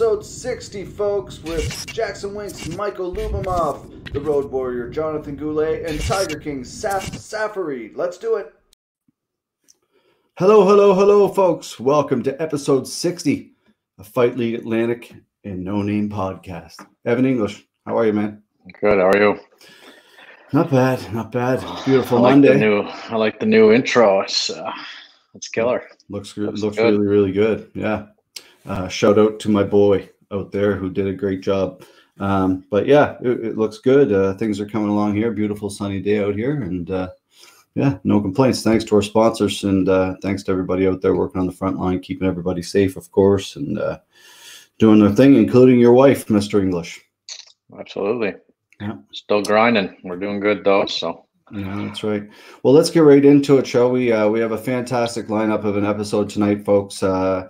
episode 60, folks, with Jackson Wink's Michael Lyubimov, the Road Warrior Jonathan Goulet, and Tiger King Saff Saffery. Let's do it. Hello, hello, hello, folks. Welcome to episode 60 of Fight League Atlantic and No Name Podcast. Evan English, how are you, man? Good. How are you? Not bad, not bad. Beautiful I like Monday. The new, I like the new intro. It's uh, it's killer. Looks good. Looks Looks good. really, really good. Yeah. Uh, shout out to my boy out there who did a great job. Um, but yeah, it, it looks good. Uh, things are coming along here. Beautiful sunny day out here, and uh, yeah, no complaints. Thanks to our sponsors, and uh, thanks to everybody out there working on the front line, keeping everybody safe, of course, and uh, doing their thing, including your wife, Mister English. Absolutely. Yeah. Still grinding. We're doing good though. So Yeah, that's right. Well, let's get right into it, shall we? Uh, we have a fantastic lineup of an episode tonight, folks. Uh,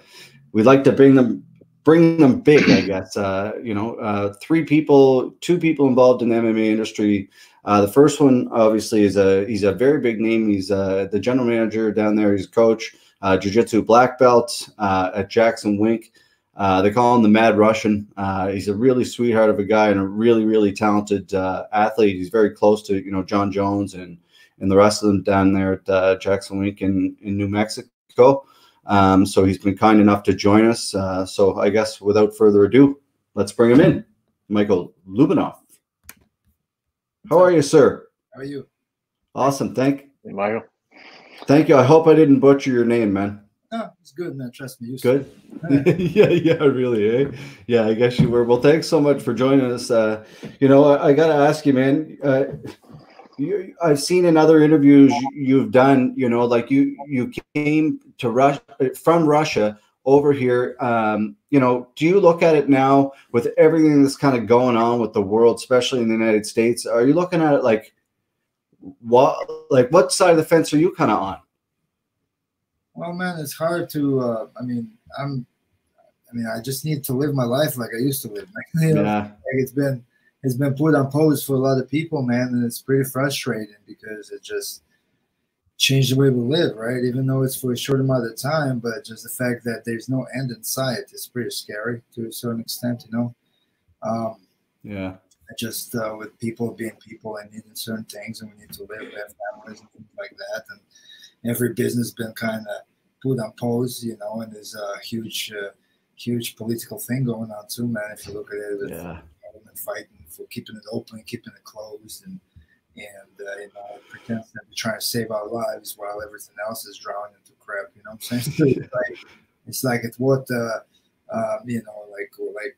we'd like to bring them bring them big, I guess. Uh, you know, uh, three people, two people involved in the MMA industry. Uh, the first one, obviously, is a he's a very big name. He's uh, the general manager down there. He's a coach, uh, jiu-jitsu black belt uh, at Jackson Wink. Uh, they call him the Mad Russian. He's a really sweetheart of a guy and a really, really talented athlete. He's very close to you know Jon Jones and and the rest of them down there at Jackson Wink in, in New Mexico. Um, so he's been kind enough to join us. Uh, so I guess without further ado, let's bring him in, Michael Lyubimov. How are you, sir? How are you? Awesome. Thank hey, Michael. thank you. I hope I didn't butcher your name, man. No, it's good, man. Trust me. You Good. Yeah. yeah, yeah, really, eh? Yeah, I guess you were. Well, thanks so much for joining us. Uh, you know, I, I got to ask you, man. Uh, you, I've seen in other interviews you've done. You know, like you you came to Russia from Russia over here. Um, you know, do you look at it now with everything that's kind of going on with the world, especially in the United States? Are you looking at it like what, like what side of the fence are you kind of on? Well, man, it's hard to. Uh, I mean, I'm. I mean, I just need to live my life like I used to live. You know, Yeah, like it's been it's been put on pause for a lot of people, man, and it's pretty frustrating because it just changed the way we live, right? Even though it's for a short amount of time, but just the fact that there's no end in sight is pretty scary to a certain extent, you know. Um, yeah, just uh, with people being people and needing certain things, and we need to live, we have families and things like that, and every business been kind of put on pause, you know, and there's a huge, uh, huge political thing going on too, man. If you look at it, yeah. government fighting for keeping it open, keeping it closed, and and uh, you know, pretends that we're trying to save our lives while everything else is drowning into crap. You know what I'm saying? It's like it's like it's what uh, uh, you know, like like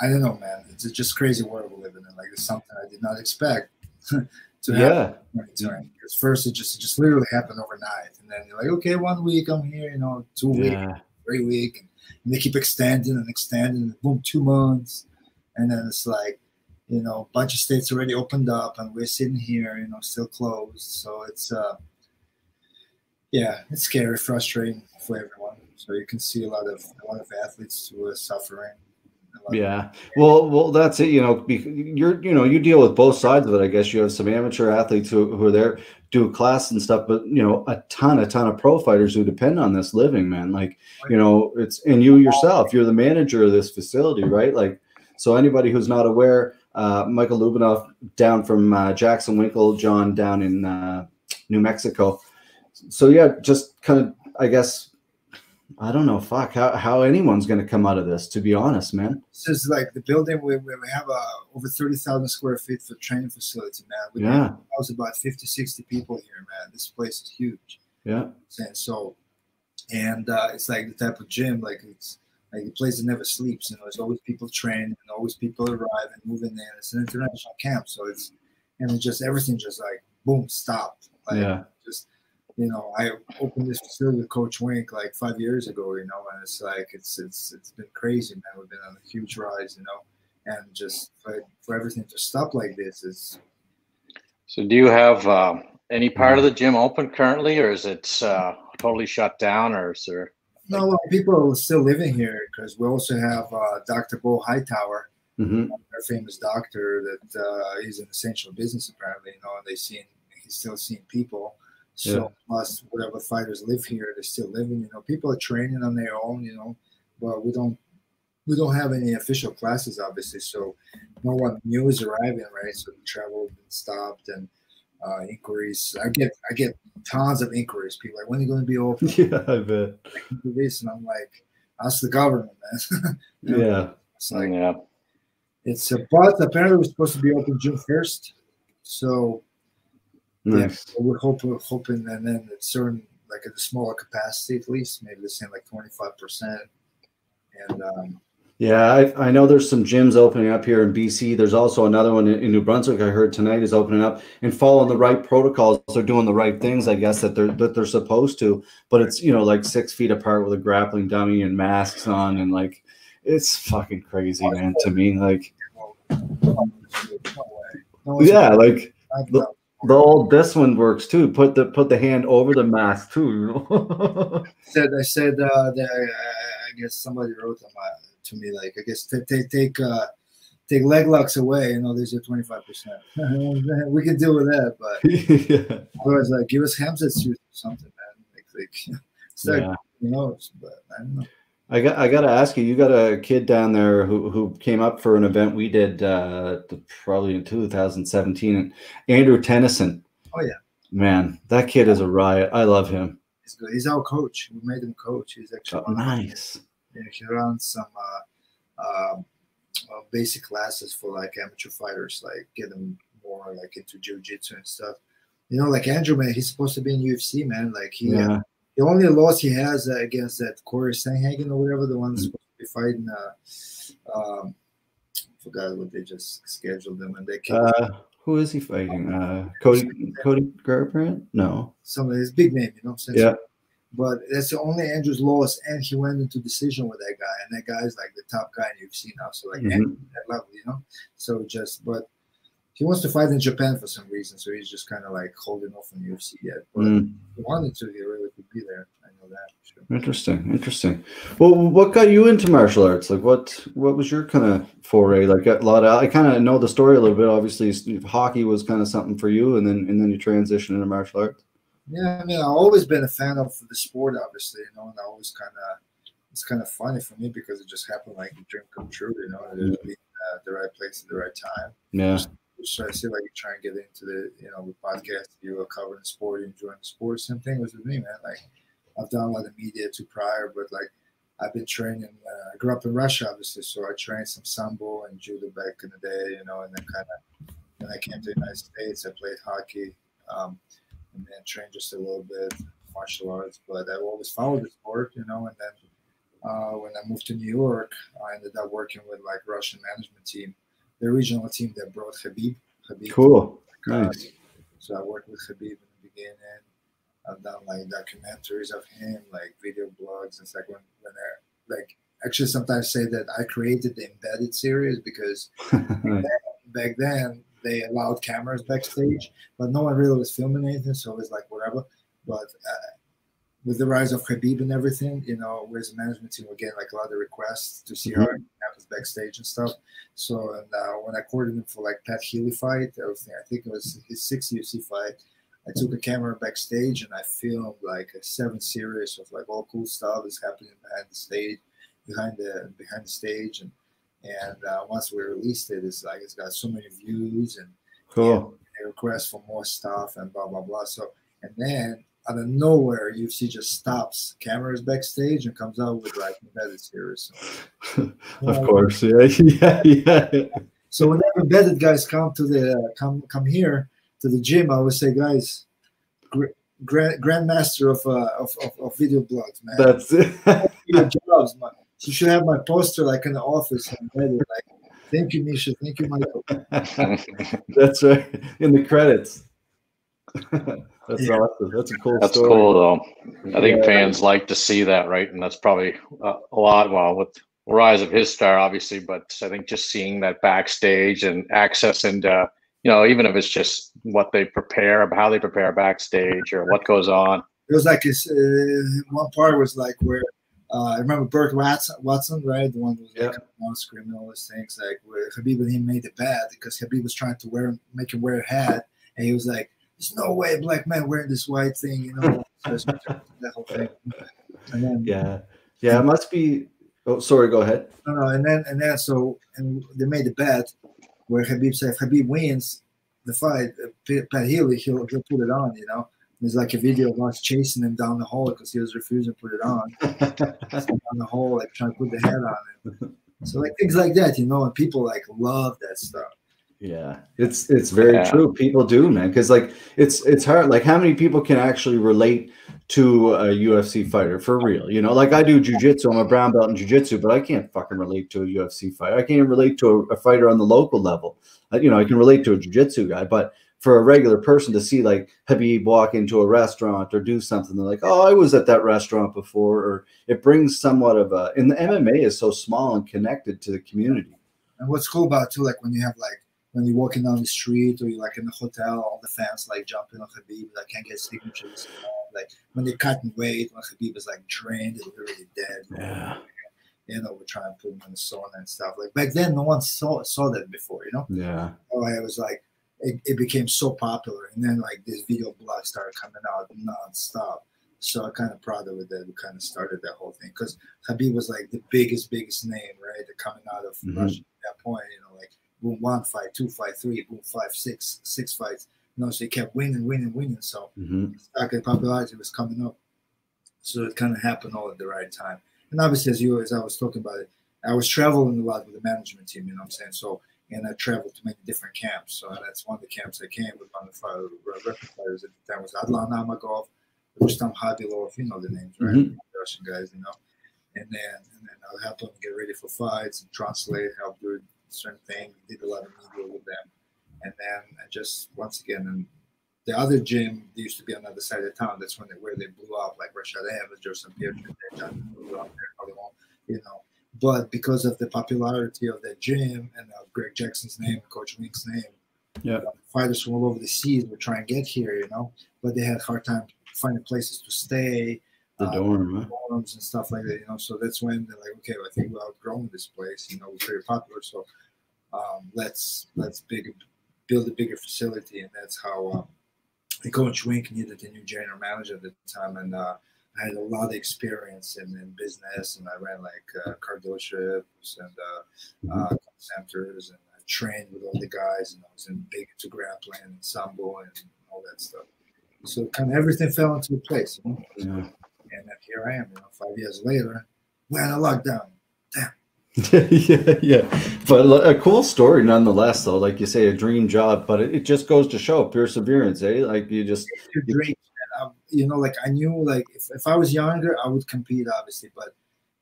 I don't know, man. It's just crazy world we're living in. Like it's something I did not expect to happen. Yeah. Because first it just it just literally happened overnight, and then you're like, okay, one week I'm here, you know, two weeks, yeah. three week, and, and they keep extending and extending, and boom, two months, and then it's like, you know, a bunch of states already opened up, and we're sitting here, you know, still closed. So it's, uh, yeah, it's scary, frustrating for everyone. So you can see a lot of a lot of athletes who are suffering. Yeah. Well, well, that's it. You know, you're, you know, you deal with both sides of it. I guess you have some amateur athletes who, who are there, do class and stuff, but you know, a ton, a ton of pro fighters who depend on this living, man. Like, you know, it's and you yourself, you're the manager of this facility, right? Like, so anybody who's not aware, uh, Michael Lyubimov down from uh, Jackson Winkle, John down in uh, New Mexico. So yeah, just kind of, I guess. I don't know, fuck, how, how anyone's going to come out of this, to be honest, man. This is like the building where, where we have uh, over 30,000 square feet for training facility, man. We Yeah. house about 50, 60 people here, man. This place is huge. Yeah. And so, and uh, it's like the type of gym, like it's like the place that never sleeps. You know, there's always people training and always people arrive and moving in. There. It's an international camp, so it's and it's just everything just like boom, stopped. Like, Yeah. Just you know, I opened this facility with Coach Wink like five years ago. You know, and it's like it's it's it's been crazy, man. We've been on a huge rise, you know, and just for, for everything to stop like this is So do you have um, any part of the gym open currently, or is it uh, totally shut down, or is there? No well, people are still living here because we also have uh, Dr. Bo Hightower. hmm our famous doctor that uh, he's an essential business apparently, you know, and they seen he's still seeing people. So Yeah. plus whatever fighters live here, they're still living. You know, people are training on their own, you know, but we don't we don't have any official classes, obviously, so no one new is arriving, right? So the travel has been stopped and uh, inquiries. I get I get tons of inquiries. People like, when are you going to be open? Yeah, I bet. Do this, and I'm like, ask the government, man. You know, Yeah. It's like yeah. it's a but apparently we're supposed to be open June first. So yeah, Nice. so we're hoping hoping and then at certain like at a smaller capacity at least, maybe the same like twenty five percent. And um Yeah, I, I know there's some gyms opening up here in BC. There's also another one in, in New Brunswick. I heard tonight is opening up and following the right protocols. They're doing the right things, I guess that they're that they're supposed to. But it's you know like six feet apart with a grappling dummy and masks on, and like it's fucking crazy, man. To me, like yeah, like the- the old this one works too. Put the put the hand over the mask too. You know. I said I said uh, that I, I- I guess somebody wrote uh, to me like I guess take take take uh, take leg locks away. You know, there's your twenty five percent. We can deal with that, but yeah. otherwise, like give us suits or something, man. Like, like it's like Yeah. you know, but I don't know. I got I got to ask you. You got a kid down there who who came up for an event we did uh, probably in 2017. Andrew Tennyson. Oh, yeah. man, that kid is a riot. I love him. He's good. He's our coach. We made him coach. He's actually Oh, nice. He runs some uh, um, uh, basic classes for like amateur fighters, like get them more like into jiu-jitsu and stuff. You know, like Andrew, man, he's supposed to be in UFC, man. Like he, uh, Yeah, the only loss he has uh, against that Corey Sandhagen or whatever, the one that's Mm-hmm. supposed to be fighting. Uh, um, I forgot what they just scheduled them, and they killed uh, who is he fighting? Uh, Cody Cody Garbrandt? No. some of his big name, you know. Since Yeah. But that's the only Andrew's loss, and he went into decision with that guy, and that guy is like the top guy in UFC now. So like Mhm. At that level, you know. So just, but he wants to fight in Japan for some reason, so he's just kind of like holding off on UFC yet. But Mm, he wanted to, he really could be there. I know that. Sure. interesting. Interesting. Well, what got you into martial arts? Like, what what was your kind of foray? Like, a lot of I kind of know the story a little bit. Obviously, hockey was kind of something for you, and then and then you transitioned into martial arts. Yeah, I mean, I've always been a fan of the sport, obviously, you know, and I always kind of, it's kind of funny for me because it just happened like a dream come true, you know, Mm-hmm. be uh, the right place at the right time. Yeah. So I see like you try and get into the, you know, the podcast, you are covering sport, you're enjoying the sport. Same thing was with me, man. Like I've done a lot of media too prior, but like I've been training. Uh, I grew up in Russia, obviously, so I trained some sambo and judo back in the day, you know, and then kind of when I came to the United States, I played hockey. Um, and then trained just a little bit martial arts, but I've always followed the sport, you know. And then uh, when I moved to New York, I ended up working with like Russian management team, the regional team that brought Khabib. Khabib. Cool. Nice. So I worked with Khabib in the beginning. I've done like documentaries of him, like video blogs. It's like when, when I like actually sometimes say that I created the embedded series because Nice. back then they allowed cameras backstage, but no one really was filming anything, so it was like whatever. But uh, with the rise of Khabib and everything, you know, whereas the management team again? like a lot of requests to see how it happens backstage and stuff. So and uh, when I courted him for like Pat Healy fight, everything, I think it was his sixth UFC fight. I took a camera backstage and I filmed like a seven series of like all cool stuff is happening behind the stage, behind the behind the stage, and and uh, once we released it, it's like it's got so many views and Cool. they request for more stuff and blah blah blah. So and then out of nowhere, UFC just stops cameras backstage and comes out with like embedded series. So, Of course. Yeah. Yeah. Yeah. so whenever embedded guys come to the come come here to the gym, I always say, guys, gr- grand grandmaster of, uh, of, of of video blogs, man. That's it. your jobs, man. You should have my poster like in the office embedded, like. Thank you, Misha. Thank you, Michael. That's right. In the credits. That's Yeah. awesome. That's a cool That's story. cool though. I think Yeah. fans like to see that, right? And that's probably uh, a lot. Well, with rise of his star, obviously, but I think just seeing that backstage and access into, you know, even if it's just what they prepare, how they prepare backstage or what goes on. it was like his, uh, one part was like where uh, I remember Burt Watson, Watson, right? The one who was like on screaming all those things, like where Khabib and him made it bad because Khabib was trying to wear make him wear a hat, and he was like, "There's no way a black man wearing this white thing," you know, so it's- that whole thing. And then Yeah. Yeah. It must be Oh, sorry. Go ahead. No, no, and then and then so and they made a bet where Khabib said if Khabib wins the fight, uh, Pat Healy he'll he'll put it on. You know, there's like a video of us chasing him down the hall because he was refusing to put it on. down the hall, like trying to put the head on it. So like things like that, you know, and people like love that stuff. Yeah, it's it's very Yeah. true. People do, man, because like it's it's hard. Like, how many people can actually relate to a UFC fighter for real? You know, like I do jujitsu. I'm a brown belt in jujitsu, but I can't fucking relate to a UFC fighter. I can't even relate to a, a fighter on the local level. Uh, you know, I can relate to a jujitsu guy, but for a regular person to see like Khabib walk into a restaurant or do something, they're like, "Oh, I was at that restaurant before," or it brings somewhat of a. And the MMA is so small and connected to the community. And what's cool about it too, like when you have like when you're walking down the street or you're like in the hotel, all the fans like jumping on Khabib, like can't get signatures. You know? Like when they're cutting weight, when Khabib is like drained and literally dead. Yeah. You know, we're trying to put him in the sauna and stuff. Like back then, no one saw saw that before. You know, Yeah. oh, I was like, it, it became so popular, and then like this video blog started coming out nonstop. So I'm kind of proud of it that we kind of started that whole thing because Khabib was like the biggest, biggest name, right? The coming out of Mhm. Russia at that point, you know, like boom one fight, two fight, three, boom five, six, six fights. You know, so he kept winning, winning, winning. So hmm like popularity was coming up. So it kind of happened all at the right time. And obviously, as you as I was talking about it, I was traveling a lot with the management team. You know what I'm saying? So and I traveled to many different camps. So that's one of the camps I came with one of the record fighters at the time was Adlan Amagov, Rustam Khabilov. You know the names, right? Mhm. Russian guys, you know. And then and then I'll help them get ready for fights and translate, help do certain things. Did a lot of media with them. And then I just once again and the other gym they used to be on the other side of town. That's when they where they blew up, like Rashad Evans, Joseph Pierre, John blew up there, all they want, you know. But because of the popularity of that gym and of Greg Jackson's name, Coach Wink's name, Yeah. fighters from all over the seas would try and get here, you know. But they had a hard time finding places to stay, The uh, dorm. dorms and stuff like that, you know. So that's when they're like, okay, well, I think we're outgrowing this place, you know, we're very popular, so um, let's let's big, build a bigger facility, and that's how um, the coach Wink needed a new general manager at the time, and uh, I had a lot of experience in, in business, and I ran like uh, car dealerships and uh, uh, centers, and I trained with all the guys, and I was in big into grappling and sambo and all that stuff. So kind of everything fell into place, you know? Yeah. and here I am, you know, five years later, we're in a lockdown. yeah, yeah. But a cool story nonetheless, though. Like you say, a dream job, but it, it just goes to show perseverance, eh? Like you just, Your dreams, man. I, you know, like I knew, like if, if I was younger, I would compete, obviously, but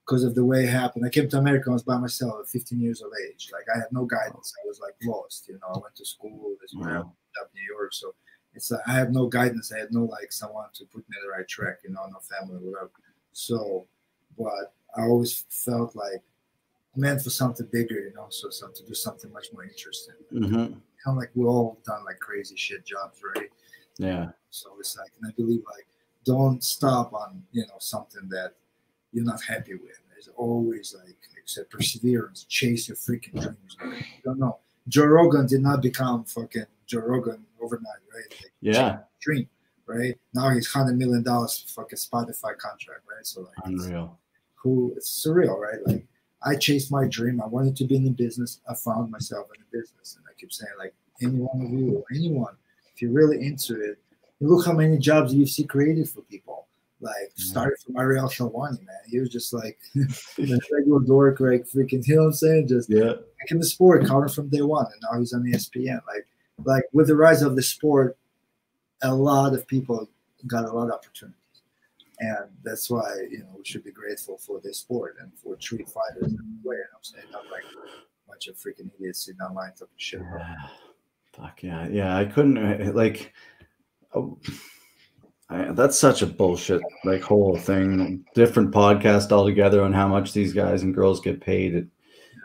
because of the way it happened, I came to America. I was by myself at 15 years of age. Like I had no guidance. I was like lost. You know, I went to school. as well, up New York, so it's like I have no guidance. I had no like someone to put me on the right track. You know, no family, whatever. So, but I always felt like meant for something bigger. You know, so something to do something much more interesting. Mhm. Kind of like we all done like crazy shit jobs, right? Yeah, So it's like, and I believe like, don't stop on you know something that you're not happy with. There's always like, like said, perseverance, chase your freaking dreams. Like, you don't know. Joe Rogan did not become fucking Joe Rogan overnight, right? Like, yeah, dream, right? Now he's hundred million dollars fucking Spotify contract, right? So like, it's- unreal. who it's surreal, right? Like I chased my dream. I wanted to be in the business. I found myself in the business, and I keep saying like any one of you or anyone, if you're really into it, look how many jobs UFC created for people. Like started from Ariel Helwani, man. He was just like a regular dork, like freaking, you know what I'm saying? Just Yeah, in the sport, covering from day one, and now he's on ESPN. Like, like with the rise of the sport, a lot of people got a lot of opportunities, and that's why you know we should be grateful for this sport and for treat fighters in a way. You know what I'm saying not like a bunch of freaking idiots sitting online talking shit. Fuck yeah, yeah. I couldn't uh, like. oh, I, that's such a bullshit like whole thing. Different podcast altogether on how much these guys and girls get paid. It,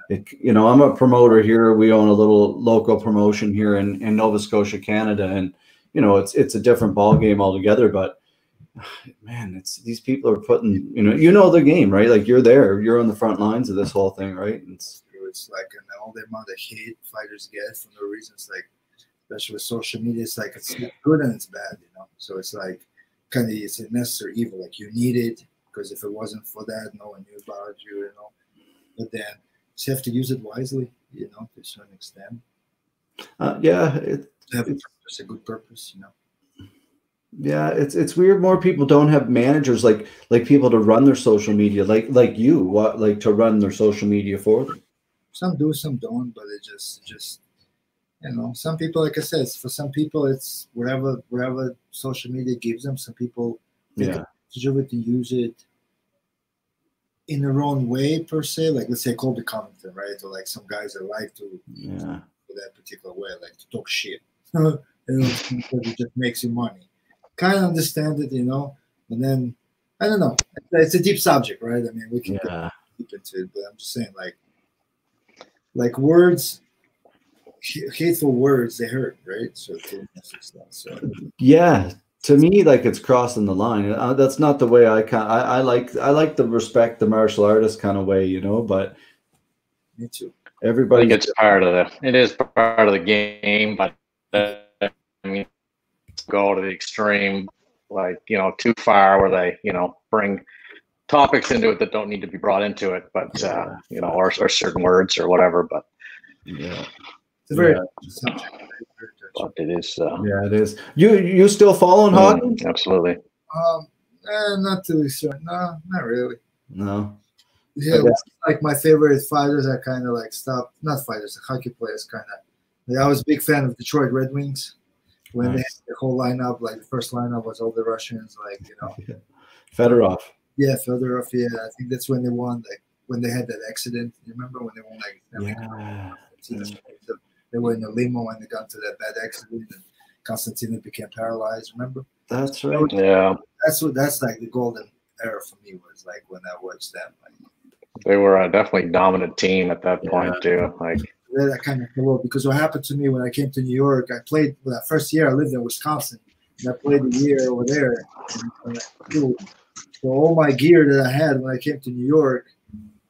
it, you know, I'm a promoter here. We own a little local promotion here in, in Nova Scotia, Canada, and you know, it's it's a different ball game altogether. But man, it's these people are putting, you know, you know the game, right? Like you're there, you're on the front lines of this whole thing, right? It's It's like and all the amount of hate fighters get for no reasons, like especially with social media, it's like it's good and it's bad, you know. So it's like kind of it's a necessary evil. Like you need it because if it wasn't for that, no one knew about you, you know. but then you have to use it wisely, you know, to a certain extent. Uh, yeah, it, To have a purpose, a good purpose, you know. yeah, it's it's weird. More people don't have managers like like people to run their social media, like like you, what like to run their social media for them. Some do, some don't, but it just just you know, some people, like I said, for some people, it's whatever whatever social media gives them. Some people Yeah, it to use it in their own way, per se. Like let's say Colby Covington, right? Or like some guys that like to yeah, that particular way, like to talk shit. you know, it just makes you money. Kind of understand it, you know. And then I don't know. It's a deep subject, right? I mean, we can yeah. deep into it, but I'm just saying, like, like words, hateful words, they hurt, right? So, to us and stuff. so Yeah, to me, like it's crossing the line. Uh, that's not the way I kind. I, I like I like the respect the martial artist kind of way, you know. But me too. Everybody, think it's part of the. It is part of the game, but uh, I mean, go to the extreme, like you know, too far where they you know bring topics into it that don't need to be brought into it, but uh, you know, or, or certain words or whatever. But yeah, It's a very Yeah. subject. Very it is. Uh, yeah, it is. You you still following mm, absolutely. Um, eh, not too certain. No, not really. No. Yeah, like my favorite fighters, I kind of like stopped. Not fighters, hockey players, kind of. Like, I was a big fan of Detroit Red Wings when they had the whole lineup. Like the first lineup was all the Russians, like you know, Fedorov. yeah, Fedorov. Yeah, I think that's when they won. Like when they had that accident. You remember when they won? Like Yeah. They were in a limo and they got into that bad accident, and Constantine became paralyzed. Remember? That's right. Yeah, That's what. That's like the golden era for me was like when I watched them. Like, they were a definitely dominant team at that point too. Like that kind of flew because what happened to me when I came to New York, I played well, that first year I lived in Wisconsin, and I played a year over there. And, and I so all my gear that I had when I came to New York,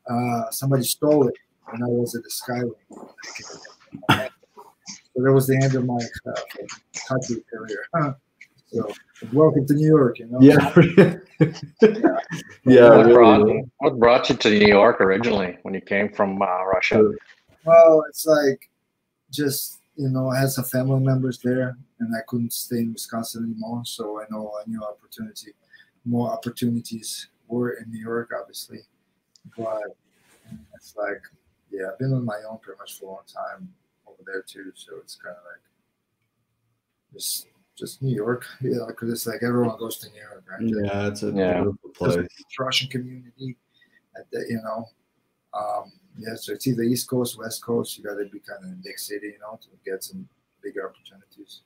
uh, somebody stole it, and I was at the Skyway. So that was the end of my uh, hockey career. so welcome to New York, you know. Yeah. yeah. what, really. brought, what brought you to New York originally when you came from uh, Russia? Well, it's like just you know, I had some family members there, and I couldn't stay in Wisconsin anymore. So I know I knew opportunity, more opportunities were in New York, obviously, but it's like, yeah, I've been on my own pretty much for a long time over there too. So it's kind of like just just New York, yeah, because it's like everyone goes to New York, right? Yeah, it's a Yeah. beautiful place. Russian community, at the, you know. Um, yeah, so it's either East Coast, West Coast. You got to be kind of in a big city, you know, to get some bigger opportunities.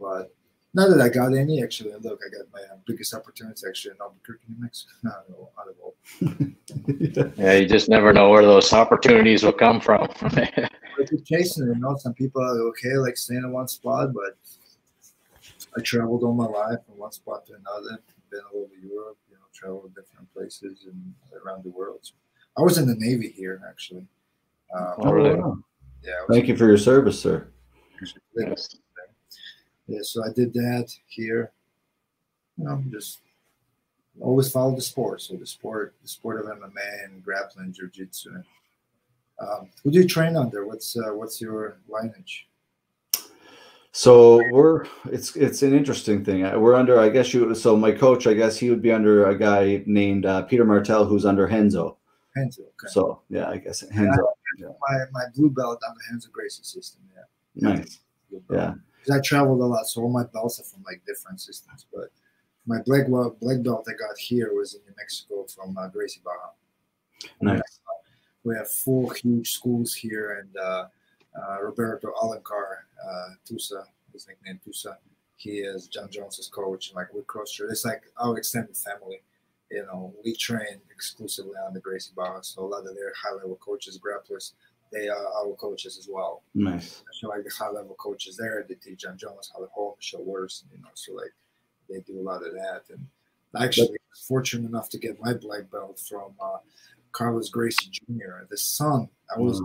But not that I got any, actually. Look, I got my uh, biggest opportunity actually in Albuquerque, New Mexico. No, no, out of all. Yeah, you just never know where those opportunities will come from. I keep chasing them. you know. Some people are okay, like staying in one spot, but I traveled all my life from one spot to another. Been all over Europe, you know, traveled different places and around the world. So I was in the Navy here, actually. Um, Oh, really? yeah, Thank you for your service, sir. Yes. Yeah, so I did that here. You know, just always follow the sport. So the sport, the sport of MMA and grappling, jiu-jitsu. Um, who do you train under? What's uh, what's your lineage? So we're it's it's an interesting thing. We're under, I guess you. So my coach, I guess he would be under a guy named uh, Peter Martell, who's under Renzo. Renzo. Okay. So yeah, I guess Renzo. my my blue belt on the Renzo Gracie system. Yeah. Nice. Yeah. 'Cause I traveled a lot, so all my belts are from like different systems. But my black belt, black belt I got here was in New Mexico from uh, Gracie Barra. Nice. We have four huge schools here, and uh, uh, Roberto Alencar, uh, Tusa, his nickname Tusa. He is Jon Jones's coach, and like we cross train. It's like our extended family. You know, we train exclusively on the Gracie Barra, so a lot of their high level coaches, grapplers, they are our coaches as well. Nice. So like the high level coaches there, they teach Jon Jones how to hold, Michelle Waters, you know, so like they do a lot of that. And I actually was fortunate enough to get my black belt from uh, Carlos Gracie Jr. The son, I was,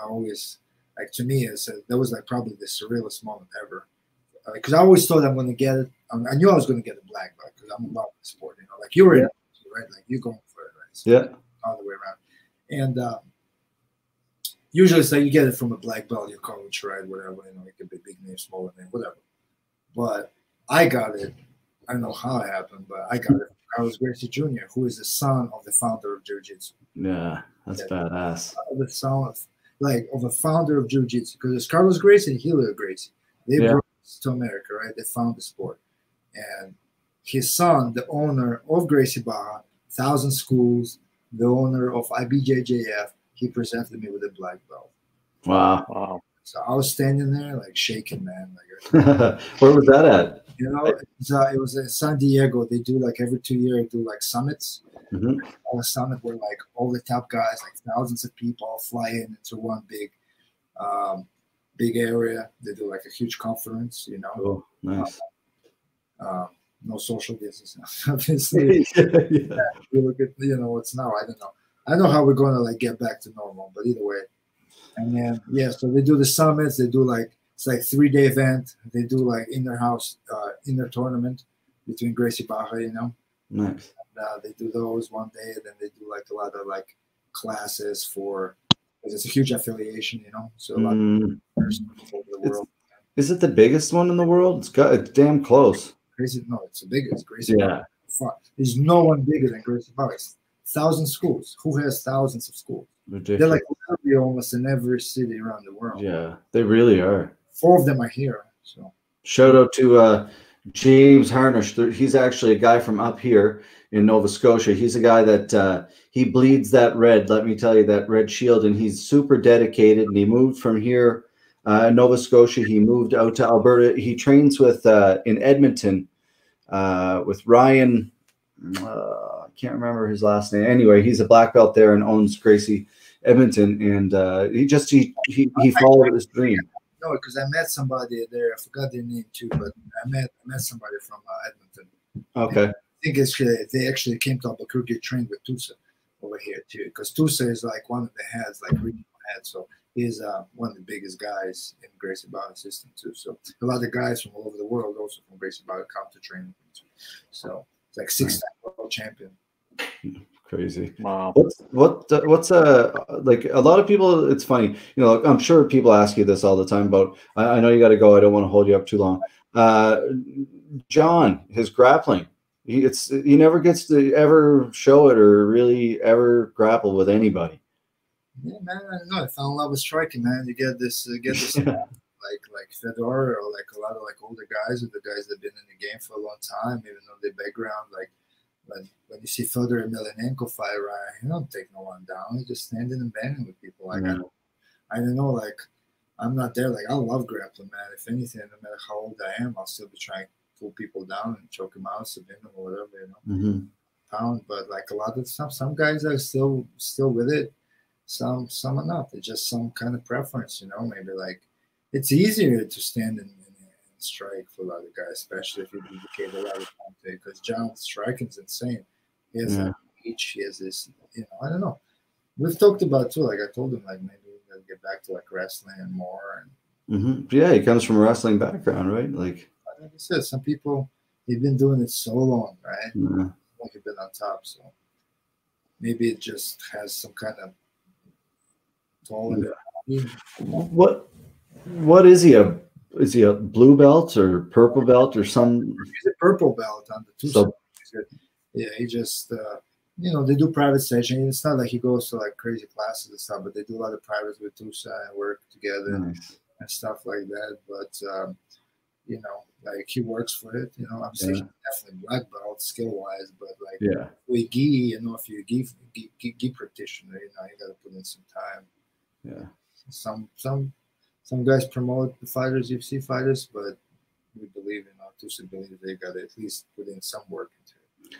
I always like to me, it's a, that was like probably the surrealist moment ever. Because I always thought I'm going to get it. I, knew I was going to get a black belt because I'm about the sport, you know. Like you were, in right? Like you're going for it, right? So Yeah. all the way around. and uh, usually it's like you get it from a black belt, your coach, right? Whatever, you know, it could be big name, smaller name, whatever. But I got it. I don't know how it happened, but I got it. Carlos Gracie Jr., who is the son of the founder of Jiu Jitsu. Yeah, that's yeah. badass. The son of, like, of a founder of Jiu Jitsu, because it's Carlos Gracie and Helio Gracie. They yeah. brought to America, right? They found the sport. And his son, the owner of Gracie Barra, Thousand Schools, the owner of IBJJF, he presented me with a black belt. Wow. Wow. So I was standing there like shaking, man. Like, where was that at? You know, it was, uh, it was in San Diego. They do like every two years, do like summits. Mm-hmm. A summit where like all the top guys, like thousands of people, fly in into one big, um, big area. They do like a huge conference. You know, oh, nice. Uh, uh, no social distancing, obviously. yeah, yeah. You look at you know what's now. I don't know. I know how we're going to like get back to normal, but either way. And then yeah, so they do the summits. They do like it's like three day event. They do like in their house, uh, in their tournament between Gracie Barra, you know. Nice. And, uh, they do those one day, and then they do like a lot of like classes for. It's a huge affiliation, you know. So a lot mm. of over the world. Is it the biggest one in the world? It's got it's damn close. Gracie, no, it's the biggest. Gracie. Yeah. Barra. There's no one bigger than Gracie Barra thousand schools. Who has thousands of schools? Ridiculous. They're like literally almost in every city around the world. Yeah, they really are. Four of them are here. So shout out to uh, James Harnish. He's actually a guy from up here in Nova Scotia. He's a guy that uh, he bleeds that red. Let me tell you that red shield, and he's super dedicated. And he moved from here, uh, Nova Scotia. He moved out to Alberta. He trains with uh, in Edmonton uh, with Ryan. Uh, can't remember his last name. Anyway, he's a black belt there and owns Gracie Edmonton, and uh, he just he he, he followed his dream. No, because I met somebody there. I forgot their name too, but I met I met somebody from uh, Edmonton. Okay. And I think it's uh, they actually came to Albuquerque trained with Tusa over here too, because Tusa is like one of the heads, like regional head. So he's uh, one of the biggest guys in Gracie Barra system too. So a lot of guys from all over the world, also from Gracie Barra, come to train. So it's like six-time world champion. Crazy. Wow. What's what uh, what's a like a lot of people it's funny, you know, I'm sure people ask you this all the time about I, I know you gotta go, I don't want to hold you up too long. Uh John, his grappling. He it's he never gets to ever show it or really ever grapple with anybody. Yeah, man, I don't know. I fell in love with striking, man. You get this uh, get this like like Fedor or like a lot of like older guys or the guys that have been in the game for a long time, even though their background like when when you see Fedor Emelianenko fight, right, he don't take no one down. He's just stand in and banging with people. Like mm-hmm. I, I don't know, like I'm not there. Like I love grappling, man. If anything, no matter how old I am, I'll still be trying to pull people down and choke them out, submit them, or whatever, you know. Mm-hmm. Pound, but like a lot of stuff, some guys are still still with it. Some some are not. It's just some kind of preference, you know. Maybe like it's easier to stand in strike for a lot of guys, especially if you dedicate a lot of time to it. Because John's striking is insane. He has yeah. reach. He has this. You know, I don't know. We've talked about too. Like I told him, like maybe we gotta get back to like wrestling and more. And mm-hmm. yeah, he comes from a wrestling background, right? Like like I said, some people they've been doing it so long, right? Yeah. Like have been on top, so maybe it just has some kind of. Yeah. What what is he a is he a blue belt or purple belt or some? He's a purple belt on the two. So, yeah, he just uh, you know they do private session. It's not like he goes to like crazy classes and stuff, but they do a lot of privates with Tusa and work together nice. and stuff like that. But um, you know, like he works for it. You know, I'm saying yeah. definitely black belt skill wise, but like yeah, with gi, you know, if you're a gi, gi, gi, gi practitioner, you know, you got to put in some time. Yeah, some some some guys promote the fighters, UFC fighters, but we believe in Tusa believe they got to at least put in some work into it.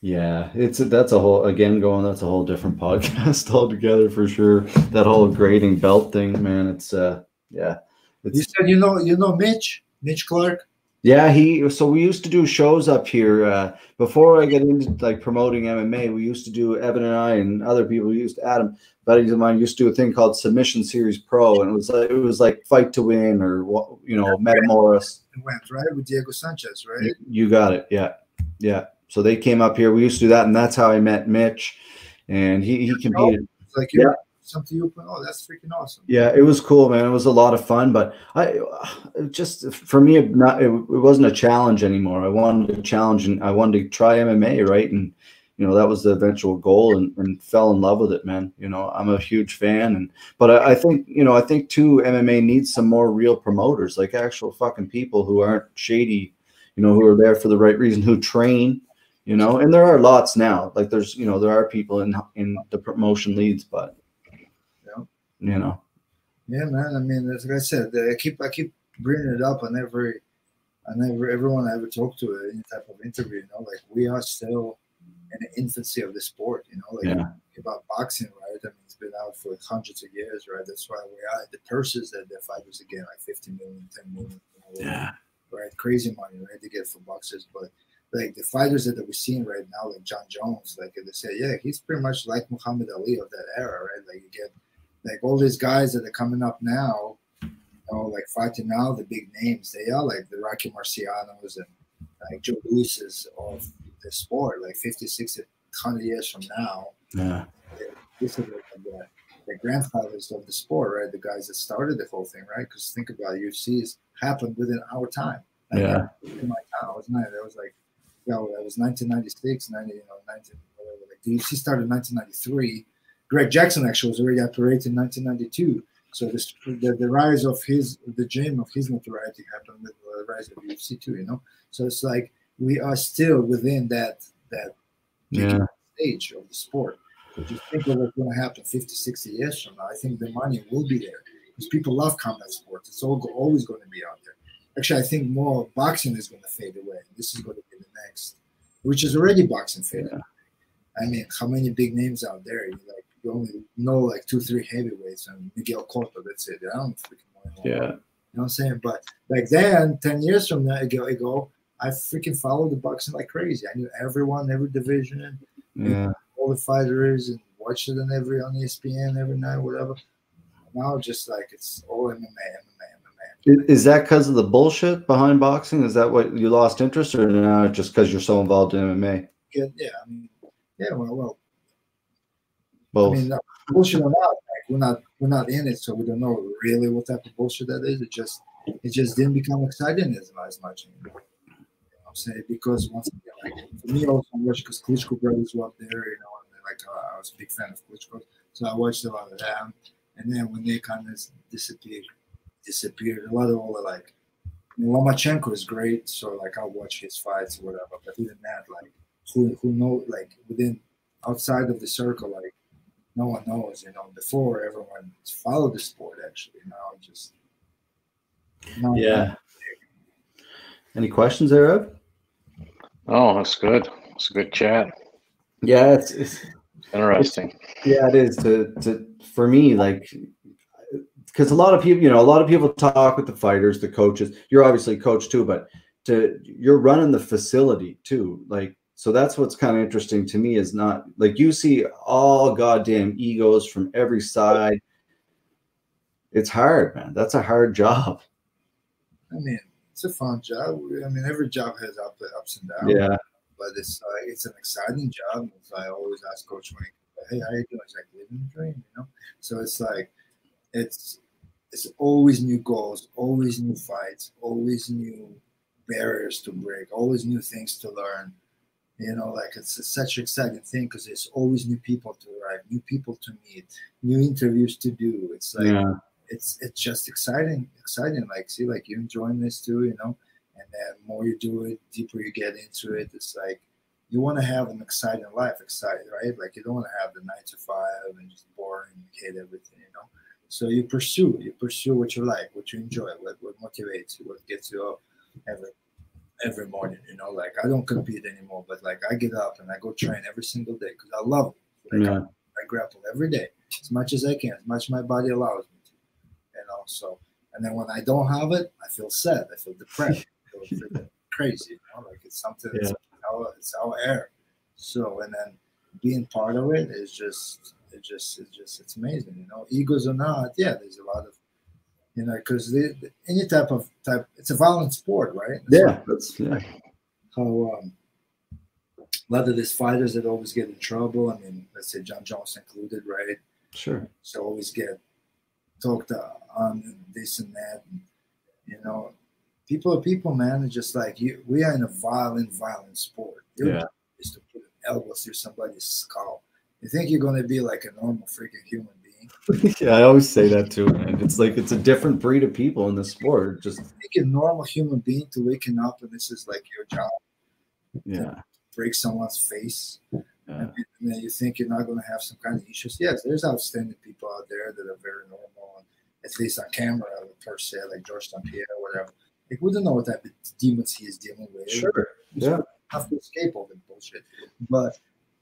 Yeah, it's that's a whole again going. That's a whole different podcast altogether for sure. That whole grading belt thing, man. It's uh, yeah. It's, you said you know you know Mitch Mitch Clark. Yeah, he. So we used to do shows up here uh, before I get into like promoting MMA. We used to do Evan and I and other people used Adam buddies of mine used to do a thing called Submission Series Pro, and it was like it was like Fight to Win or you know Metamoris. It went right with Diego Sanchez, right? You got it. Yeah, yeah. So they came up here. We used to do that, and that's how I met Mitch, and he he competed. like you yeah. something you put. Oh, that's freaking awesome. Yeah, it was cool, man. It was a lot of fun, but I just for me, not it, it wasn't a challenge anymore. I wanted a challenge and I wanted to try MMA, right? And you know that was the eventual goal and, and fell in love with it man. You know i'm a huge fan and but I, I, think you know i think too mma needs some more real promoters like actual fucking people who aren't shady you know who are there for the right reason who train you know? And there are lots now like there's you know there are people in in the promotion leads but yeah. you know. Yeah man i mean like i said i keep i keep bringing it up on every on every everyone i ever talk to any type of interview you know like we are still in the infancy of the sport. You know, like yeah. about boxing, right? I mean, it's been out for hundreds of years, right? That's why we are the purses that the fighters get, like 50 million, 10 million, you know, yeah, right? Crazy money, right? They get for boxers, but like the fighters that, we're seeing right now, like Jon Jones, like they say, yeah, he's pretty much like Muhammad Ali of that era, right? Like you get like all these guys that are coming up now, you know, like fighting now, the big names, they are like the Rocky Marcianos and like Joe Louis's of the sport like 50, 60, 100 years from now. Yeah. This is like the, the grandfathers of the sport, right? The guys that started the whole thing, right? Because think about it, UFC's happened within our time. Like, yeah. In my time, I was nine. That was like, you know, that was 1996, 90, you know, 19, whatever. Like the UFC started in 1993. Greg Jackson actually was already operating in 1992. So this, the, the rise of his, the gym of his notoriety happened with the rise of UFC too, you know? So it's like we are still within that that yeah. stage of the sport. If you think of what's going to happen 50, 60 years from now, I think the money will be there because people love combat sports. It's all, always going to be out there. Actually, I think more boxing is going to fade away. This is going to be the next, which is already boxing fading. Yeah. I mean, how many big names out there? You like you only know like two, three heavyweights and Miguel Cotto. That's it. I don't freaking know. Yeah. You know what I'm saying? But like then, ten years from now ago, ago I freaking followed the boxing like crazy. I knew everyone, every division, yeah. all the fighters, and watched it on every on ESPN every night, whatever. Now, just like it's all MMA, MMA, MMA. Is that because of the bullshit behind boxing? Is that what you lost interest, or now just because you're so involved in MMA? Yeah, yeah, I mean, yeah. Well, well, both. I mean, bullshit or not, like we're not we're not in it, so we don't know really what type of bullshit that is. It just it just didn't become exciting as, as much anymore say because once again, like for me also I watched because Klitschko brothers were up there, you know, and like uh, I was a big fan of Klitschko, so I watched a lot of them. And then when they kind of disappeared, disappeared, a lot of all the like Lomachenko is great, so like I'll watch his fights or whatever. But even that, like who who know like within outside of the circle, like no one knows, you know. Before everyone followed the sport, actually. Now just yeah. Any questions there, Ev? Oh, that's good. It's a good chat. Yeah, it's, it's interesting. It's, yeah, it is to to for me like because a lot of people, you know, a lot of people talk with the fighters, the coaches. You're obviously a coach too, but to you're running the facility too. Like so that's what's kind of interesting to me is not like you see all goddamn egos from every side. It's hard, man. That's a hard job. I mean, it's a fun job. I mean, every job has up, ups and downs. Yeah. But it's uh, it's an exciting job. I always ask Coach Wayne, "Hey, how are you doing?" It's like living the dream, you know. So it's like it's it's always new goals, always new fights, always new barriers to break, always new things to learn. You know, like it's, it's such an exciting thing because there's always new people to arrive, new people to meet, new interviews to do. It's like yeah it's it's just exciting, exciting. Like see, like you enjoying this too, you know. And then more you do it, deeper you get into it. It's like you want to have an exciting life, exciting, right? Like you don't want to have the nine to five and just boring, hate everything, you know. So you pursue, you pursue what you like, what you enjoy, what what motivates you, what gets you up every every morning. You know, like I don't compete anymore, but like I get up and I go train every single day because I love it. Like yeah. I, I grapple every day as much as I can, as much as my body allows me. So, and then when I don't have it, I feel sad. I feel depressed. I feel crazy. You know, like it's something. Yeah. It's, our, it's our air. So, and then being part of it is just, it just, it's just, it's amazing. You know, egos or not, yeah, there's a lot of, you know, because any type of type, it's a violent sport, right? yeah, that's yeah. How um, a lot of these fighters that always get in trouble. I mean, let's say Jon Jones included, right? Sure. So always get talked on this and that. And, you know, people are people, man. It's just like you. We are in a violent, violent sport. Your Yeah. is to put an elbow through somebody's skull. You think you're gonna be like a normal freaking human being? yeah, I always say that too, man. It's like it's a different breed of people in the sport. Just think a normal human being to waking up and this is like your job, yeah, break someone's face, yeah. and then you think you're not going to have some kind of issues. Yes, there's outstanding people out there that are very normal, and at least on camera, per se, like George. Pierre or whatever. Like, we don't know what type of demons he is dealing with. Sure. We Yeah. have to escape all that bullshit. But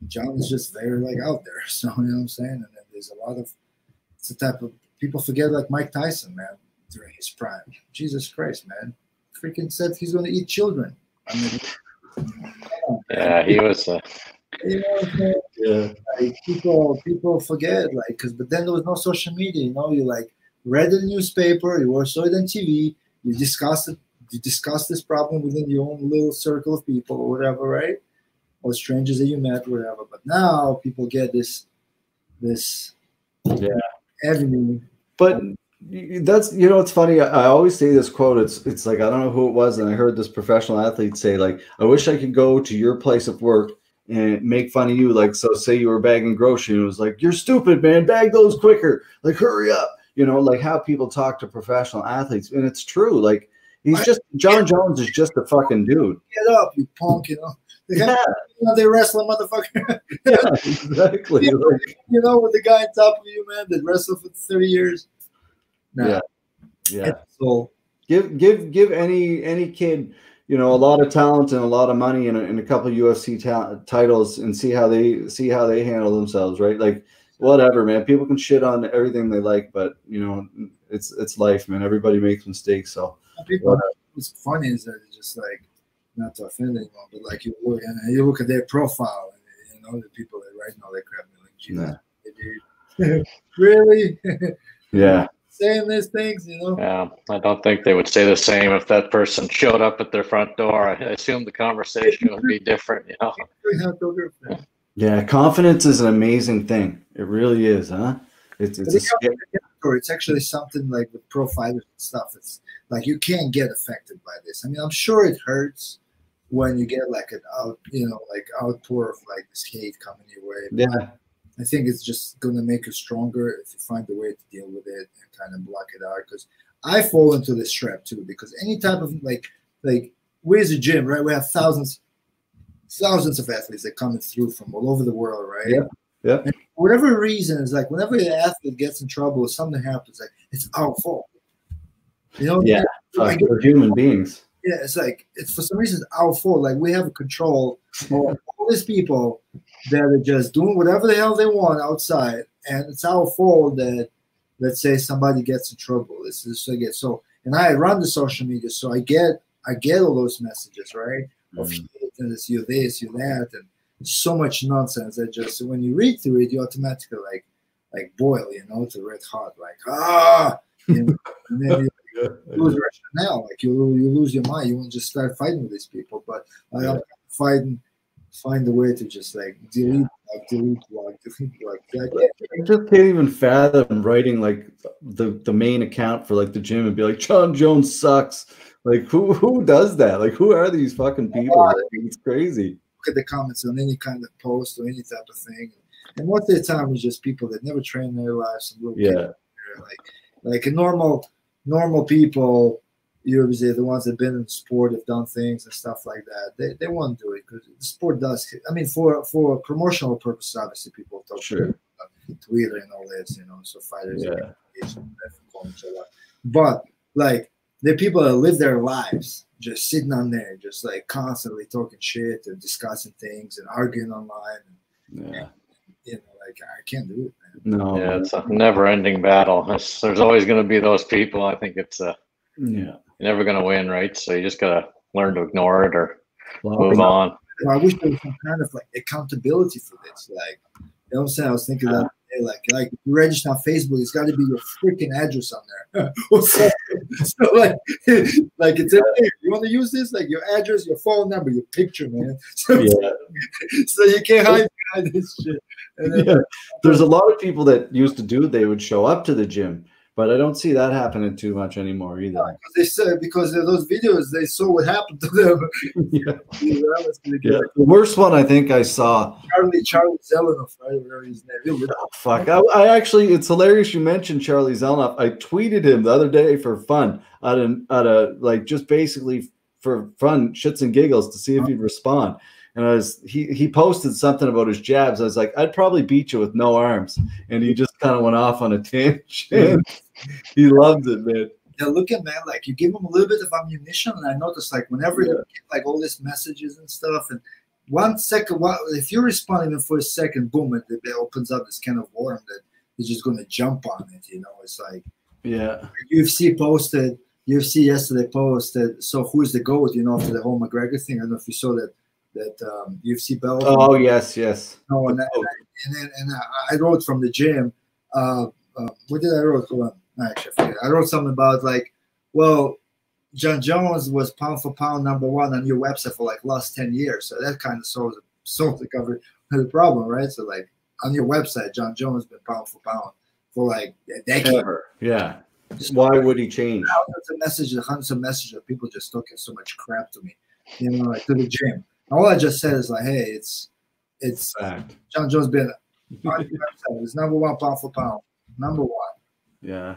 Jon is just very like out there. So you know what I'm saying? And then there's a lot of it's the type of people forget like Mike Tyson, man, during his prime. Jesus Christ, man. Freaking said he's gonna eat children. I mean come on, man. Yeah, he was. Uh, you know, what I'm saying? Yeah. like people people forget like because but then there was no social media you know you like read the newspaper you watched it on tv you discussed it you discussed this problem within your own little circle of people or whatever right or strangers that you met whatever but now people get this this Yeah. avenue But that's you know it's funny. I, I always say this quote. It's it's like I don't know who it was, and I heard this professional athlete say like, "I wish I could go to your place of work and make fun of you." Like, so say you were bagging groceries, and it was like, "You're stupid, man. Bag those quicker. Like, hurry up." You know, like how people talk to professional athletes, and it's true. Like he's just Jon Jones is just a fucking dude. get up you punk you know they, Yeah, you know, they wrestle motherfucker yeah, exactly. Like, you know with the guy on top of you man that wrestled for 30 years Nah. Yeah. yeah. so give give give any any kid you know a lot of talent and a lot of money and a, and a couple of UFC ta- titles and see how they see how they handle themselves right? Like whatever man. People can shit on everything they like but you know it's it's life man. Everybody makes mistakes so. People what's funny is that it's just like not to offend anyone, but like you look and you look at their profile and you know the people that write all that crap, you're like, Jesus, dude, really? Yeah saying these things, you know? yeah, I don't think they would say the same if that person showed up at their front door. I assume the conversation would be different. You know. We have to agree with that. yeah confidence is an amazing thing it really is huh it's it's a scary, Or it's actually something like with pro fighters and stuff. It's like you can't get affected by this. I mean, I'm sure it hurts when you get like an out, you know, like outpour of like this hate coming your way. yeah I think it's just going to make you stronger if you find a way to deal with it and kind of block it out. Because I fall into this trap too. Because any type of like, like where's the gym, right? We have thousands, thousands of athletes that coming through from all over the world, right? Yeah, yeah. And for whatever reason, it's like whenever an athlete gets in trouble or something happens, like it's our fault. You know? Yeah. Like, we're human beings yeah, it's like it's for some reason it's our fault. Like we have a control these people that are just doing whatever the hell they want outside, and it's our fault that let's say somebody gets in trouble. This is so get so, and I run the social media, so I get I get all those messages right of Mm. hate and it's you this, you that, and so much nonsense that just when you read through it, you automatically like like boil, you know, to red hot, like ah, you know, and then you lose rationale. Like you, you lose your mind. You won't just start fighting with these people. But Yeah. am fighting, find a way to just like delete, like delete, like delete, like that. I just can't even fathom writing like the the main account for like the gym and be like Jon Jones sucks. Like who who does that? Like who are these fucking people? Like, it's crazy. Look at the comments on any kind of post or any type of thing. And most of the time, it's just people that never train in their lives. Yeah. like like a normal normal people. Usually, the ones that've been in sport have done things and stuff like that. They, they won't do it because the sport does. I mean, for for promotional purposes, obviously, people talk Sure. about Twitter and all this, you know. So fighters, Yeah. engage in that and call. But like the people that live their lives just sitting on there, just like constantly talking shit and discussing things and arguing online. Yeah. You know, like I can't do it, man. No. Yeah, it's a never-ending battle. There's, there's always going to be those people. I think it's uh, yeah. you're never going to win, right? So you just got to learn to ignore it or Well, move on. So I wish there was some kind of like accountability for this. Like, you know what I'm saying? I was thinking that today, like, like you register on Facebook, it's got to be your freaking address on there. or something. so like, like it's in there. You want to use this? Like your address, your phone number, your picture, man. So, Yeah. so you can't hide behind this shit. And then, Yeah. There's a lot of people that used to do. They would show up to the gym, but I don't see that happening too much anymore either. because they said because of those videos, they saw what happened to them. yeah. that was gonna get Yeah. The worst one I think I saw. Charlie Charlie Zelenoff, right? Whatever his name. Oh, fuck. I, I actually, it's hilarious you mentioned Charlie Zelenoff. I tweeted him the other day for fun, out of, out of like just basically for fun, shits and giggles to see if uh-huh. he'd respond. And I was he he posted something about his jabs. I was like, I'd probably beat you with no arms. And he just kind of went off on a tangent. he loved it, man. They're looking, man, like you give them a little bit of ammunition, and I noticed like whenever you get like all these messages and stuff, and one second, one, if you respond even for a second, boom, it, it opens up this kind of worm that is just going to jump on it. You know, it's like Yeah. UFC posted, UFC yesterday posted, so who's the GOAT, you know, after the whole McGregor thing. I don't know if you saw that that um, UFC belt. Oh yes, yes. No, and, I, and then and I, wrote from the gym. Uh, uh, what did I wrote? Hold on. Actually, I. I wrote something about like, well, Jon Jones was pound for pound number one on your website for like last ten years. So that kind of solves solves the cover the problem, right? So like on your website, Jon Jones been pound for pound for like a decade. Ever. Yeah. Why would he change? Hundreds of messages, hundreds of messages of people just talking so much crap to me, you know, like to the gym. All I just said is like, hey, it's it's Fact. Jon Jones been. It's number one pound for pound, number one. Yeah.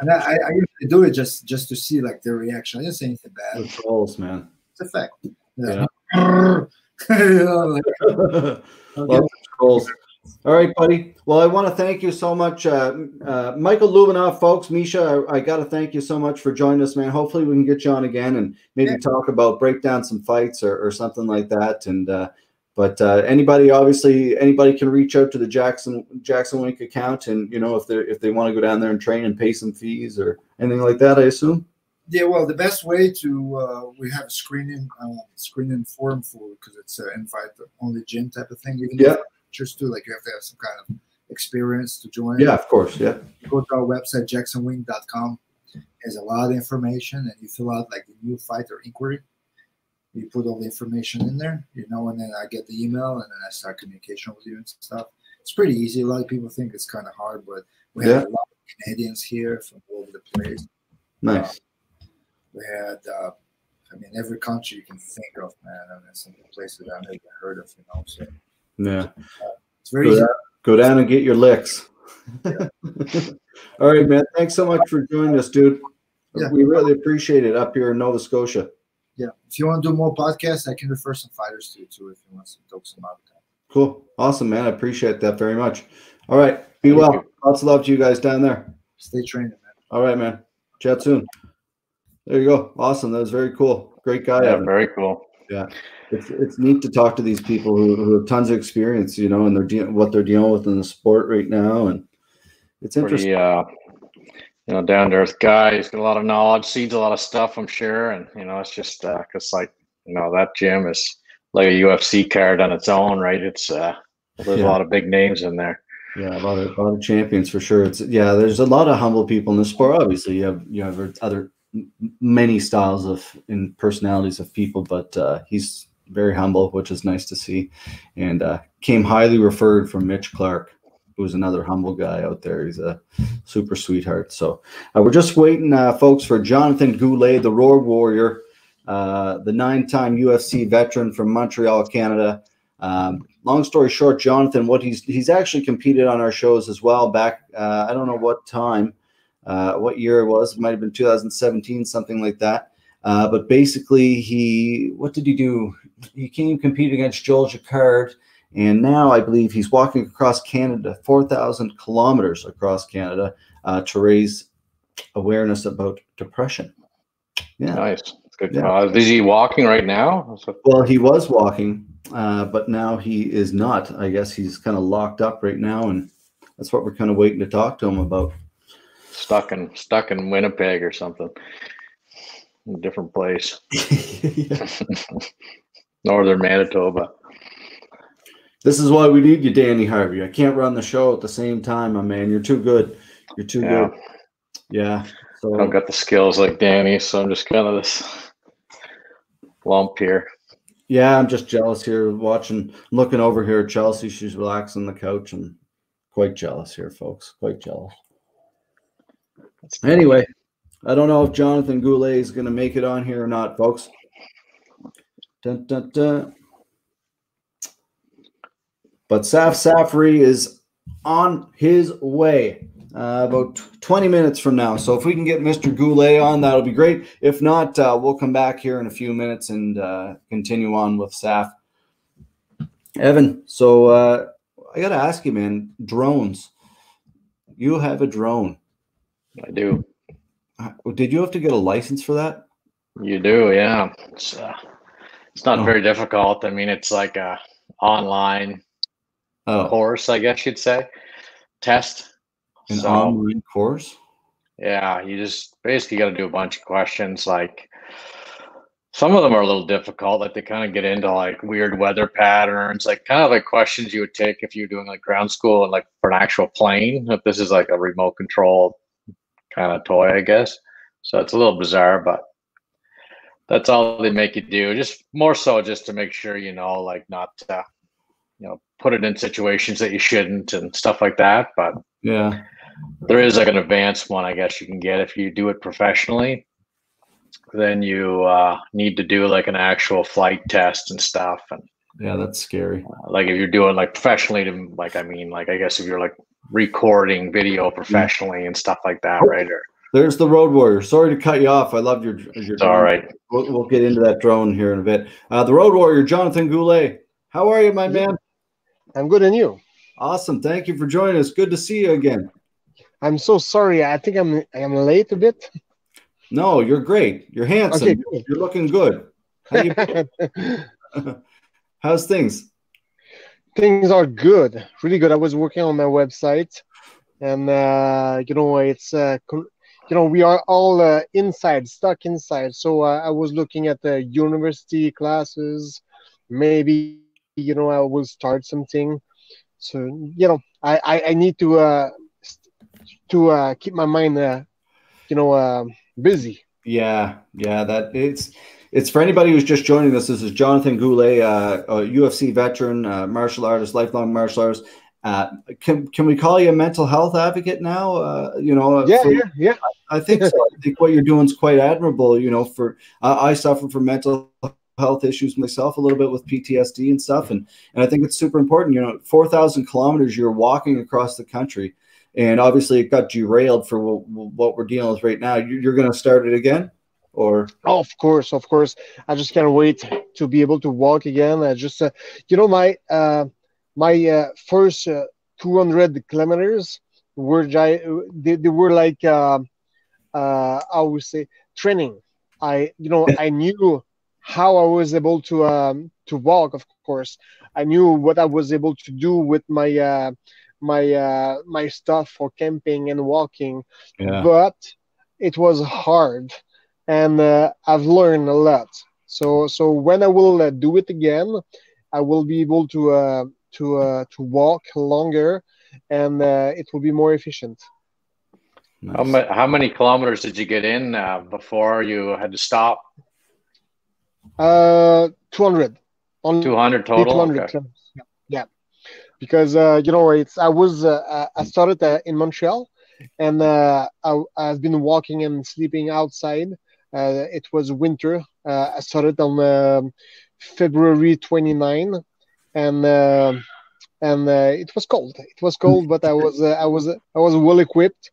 And I, I usually do it just just to see like their reaction. I didn't say anything bad. The trolls, man. It's a fact. Yeah. Know, like, trolls. All right, buddy. Well, I want to thank you so much, uh, uh, Michael Lyubimov, folks. Misha, I, I got to thank you so much for joining us, man. Hopefully, we can get you on again and maybe Yeah. talk about break down some fights or, or something like that. And uh, but uh, anybody, obviously, anybody can reach out to the Jackson Jackson Wink account, and you know if they if they want to go down there and train and pay some fees or anything like that. I assume. Yeah, well, the best way to uh, we have a screening uh, screening form for because it's an invite only gym type of thing. Even Yeah. though just to like you have to have some kind of experience to join. Yeah, of course. Yeah. go to our website jacksonwink.com there's a lot of information and you fill out like the new fighter inquiry you put all the information in there you know and then i get the email and then i start communication with you and stuff it's pretty easy a lot of people think it's kind of hard but we have a lot of canadians here from all over the place Nice. we had uh, i mean every country you can think of man I mean, some places i've never heard of you know so Yeah. it's very Go easy down, go down and get your licks. All right, man. Thanks so much for joining us, dude. Yeah. We really appreciate it up here in Nova Scotia. yeah if you want to do more podcasts i can refer some fighters to you too if you want to talk some other time Cool. Awesome, man. I appreciate that very much. All right. Be Thank well. you. Lots of love to you guys down there. stay training man All right, man. Chat soon. There you go. Awesome. That was very cool. Great guy. Yeah, Evan. very cool. It's it's neat to talk to these people who, who have tons of experience, you know, and they're dealing what they're dealing with in the sport right now, and it's interesting. Pretty, uh, you know, down to earth guy. He's got a lot of knowledge, sees a lot of stuff, I'm sure. And, you know, it's just, uh, cause like, you know, that gym is like a UFC card on its own, right? It's, uh, there's Yeah. a lot of big names in there. Yeah, a lot of a lot of champions for sure. It's yeah, there's a lot of humble people in the sport. Obviously, you have you have other many styles of and personalities of people, but uh, he's very humble, which is nice to see. And uh, came highly referred from Mitch Clark, who's another humble guy out there. He's a super sweetheart. So uh, we're just waiting, uh, folks, for Jonathan Goulet, the Road Warrior, uh, the nine-time UFC veteran from Montreal, Canada. Um, long story short, Jonathan, what he's he's actually competed on our shows as well. Back, uh, I don't know what time, uh, what year it was. It might have been 2017, something like that. Uh, but basically, he what did he do? He came compete against Joel Jacquard, and now I believe he's walking across Canada, 4,000 kilometers across Canada, uh, to raise awareness about depression. Yeah. Nice. Good. Yeah. Uh, is he walking right now? Well, he was walking, uh, but now he is not. I guess he's kind of locked up right now, and that's what we're kind of waiting to talk to him about. Stuck in stuck in Winnipeg or something. A different place. Northern Manitoba. This is why we need you, Danny Harvey. I can't run the show at the same time, my man. You're too good. You're too Yeah. good. Yeah. So, I don't got the skills like Danny, so I'm just kind of this lump here. Yeah, I'm just jealous here watching, looking over here at Chelsea. She's relaxing on the couch and quite jealous here, folks. Quite jealous. Anyway, I don't know if Jonathan Goulet is going to make it on here or not, folks. Dun, dun, dun. But Saff Saffery is on his way uh, about 20 minutes from now. So if we can get Mr. Goulet on, that'll be great. If not, uh, we'll come back here in a few minutes and uh, continue on with Saff. Evan, so uh, I got to ask you, man, drones. You have a drone. I do. Did you have to get a license for that? You do, yeah. It's uh, it's not oh. very difficult. I mean, it's like a online oh. course, I guess you'd say, test. An so, online course? Yeah, you just basically got to do a bunch of questions. Like some of them are a little difficult. Like they kind of get into like weird weather patterns, like kind of like questions you would take if you're doing like ground school and like for an actual plane. If this is like a remote control kind of toy, I guess. So it's a little bizarre, but that's all they make you do. Just more so just to make sure you know, like not to, you know, put it in situations that you shouldn't and stuff like that. But yeah, there is like an advanced one, I guess you can get if you do it professionally. Then you uh, need to do like an actual flight test and stuff. And yeah, that's scary. Uh, like if you're doing like professionally, to like I mean, like I guess if you're like recording video professionally and stuff like that, oh, right? Or there's the Road Warrior. Sorry to cut you off. I love your your. All right. We'll, we'll, get into that drone here in a bit. Uh, the Road Warrior, Jonathan Goulet. How are you, my man? I'm good, and you? Awesome. Thank you for joining us. Good to see you again. I'm so sorry. I think I'm I'm late a bit. No, you're great. You're handsome. Okay, you're looking good. How you, how's things? Things are good, really good. I was working on my website, and uh, you know it's uh, you know we are all uh, inside, stuck inside. So uh, I was looking at the university classes. Maybe you know I will start something. So you know I I, I need to uh, to uh, keep my mind uh, you know uh, busy. Yeah, yeah, that it's it's for anybody who's just joining us. This is Jonathan Goulet, uh, a UFC veteran, uh, martial artist, lifelong martial artist. Uh, can can we call you a mental health advocate now? Uh, you know, uh, yeah, for, yeah, yeah. I, I think so. I think what you're doing is quite admirable. You know, for I suffer from mental health issues myself a little bit with PTSD and stuff, and and I think it's super important. You know, four thousand kilometers you're walking across the country and obviously it got derailed for what, what we're dealing with right now. You're going to start it again, or? Oh, of course, of course. I just can't wait to be able to walk again. I just, uh, you know, my uh, my uh, first uh, 200 kilometers were they, they were like uh, uh, I would say training. I, you know, I knew how I was able to um, to walk. Of course, I knew what I was able to do with my uh, my uh, my stuff for camping and walking, yeah. but it was hard, and uh, I've learned a lot. So so when I will uh, do it again, I will be able to uh, to uh, to walk longer, and uh, it will be more efficient. Nice. How, ma- how many kilometers did you get in uh, before you had to stop? Uh, 200. 200 total? 200 okay because uh, you know it's I was uh, I started uh, in Montreal and uh, I, have been walking and sleeping outside. Uh, it was winter. Uh, I started on um, February 29 and and it was cold. It was cold, but I was I was I was well equipped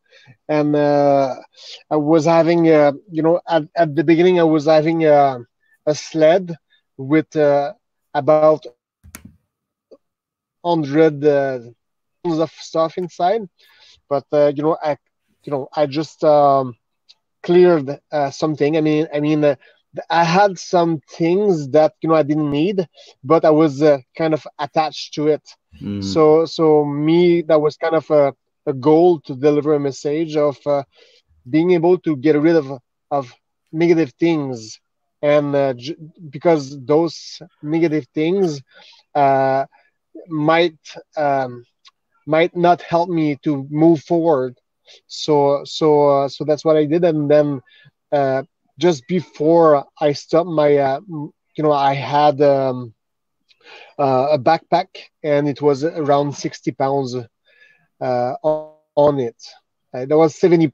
and I was having you know at, at the beginning I was having a, a sled with about hundred uh, of stuff inside. But uh, you know, I you know I just um, cleared uh, something. I mean, I mean. Uh, I had some things that you know I didn't need, but I was uh, kind of attached to it. Mm. So, so me, that was kind of a, a goal to deliver a message of uh, being able to get rid of of negative things, and uh, j- because those negative things uh, might um, might not help me to move forward So so uh, so that's what I did, and then uh, just before I stopped my, uh, you know, I had um, uh, a backpack, and it was around sixty pounds uh, on, on it. Uh, that was seventy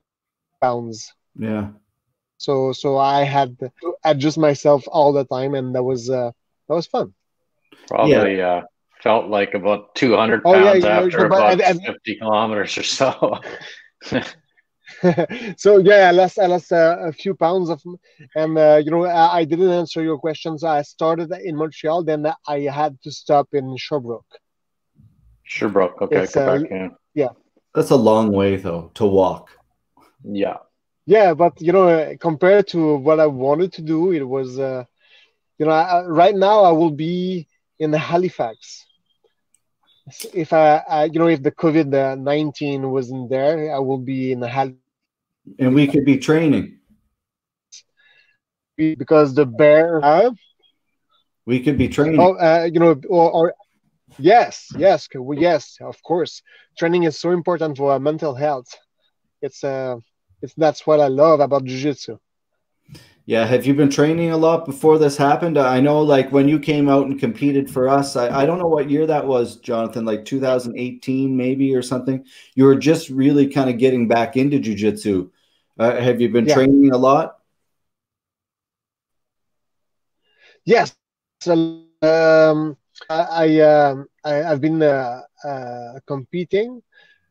pounds. Yeah. So so I had to adjust myself all the time, and that was uh, that was fun. Probably uh, felt like about 200 Oh, yeah, pounds yeah, after but- about and- and- 50 kilometers or so. so yeah, I lost I lost uh, a few pounds of, and uh, you know I, I didn't answer your questions. I started in Montreal, then I had to stop in Sherbrooke. Sherbrooke. Okay, uh, Quebec. yeah. That's a long way though to walk. yeah. Yeah, but you know uh, compared to what I wanted to do, it was, uh, you know, I, right now I will be in Halifax. If I, I you know, if the COVID nineteen wasn't there, I will be in Halifax And we could be training. because the bear. Huh? We could be training. Oh, uh, you know, or, or yes, yes, well, yes, of course. Training is so important for our mental health. It's uh, it's that's what I love about jiu-jitsu. Yeah, have you been training a lot before this happened? I know, like when you came out and competed for us, I, I don't know what year that was, Jonathan, like 2018 maybe or something. You were just really kind of getting back into jujitsu. Uh, have you been Yeah. training a lot? Yes, so, um, I, I, um, I I've been uh, uh, competing.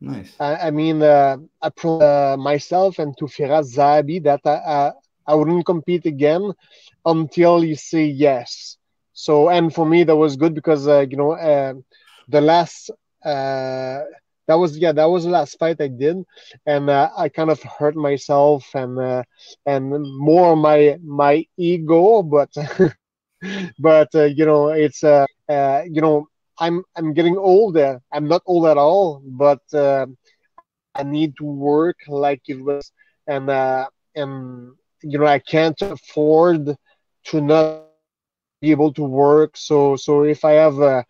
Nice. I, I mean, uh, I pro uh, myself and to Firas Zahabi that I, I wouldn't compete again until you say yes. So, and for me that was good because uh, you know uh, the last uh, that was yeah that was the last fight I did, and uh, I kind of hurt myself and uh, and more my my ego, but but uh, you know it's uh, you know I'm I'm getting older. I'm not old at all, but I need to work like it was, and and you know I can't afford to not be able to work. So so if I have uh,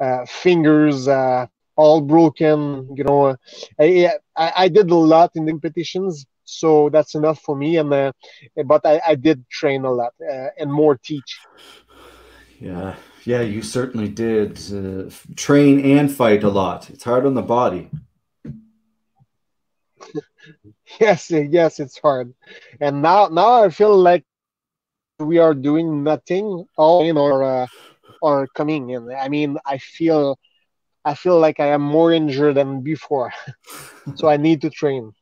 uh, fingers uh, all broken, you know, I, I I did a lot in the competitions. So that's enough for me, and uh, but I, I did train a lot uh, and more teach. Yeah, yeah, you certainly did uh, train and fight a lot. It's hard on the body. Yes, yes, it's hard. And now now I feel like we are doing nothing all in or uh, or coming in. I mean, I feel I feel like I am more injured than before. so I need to train.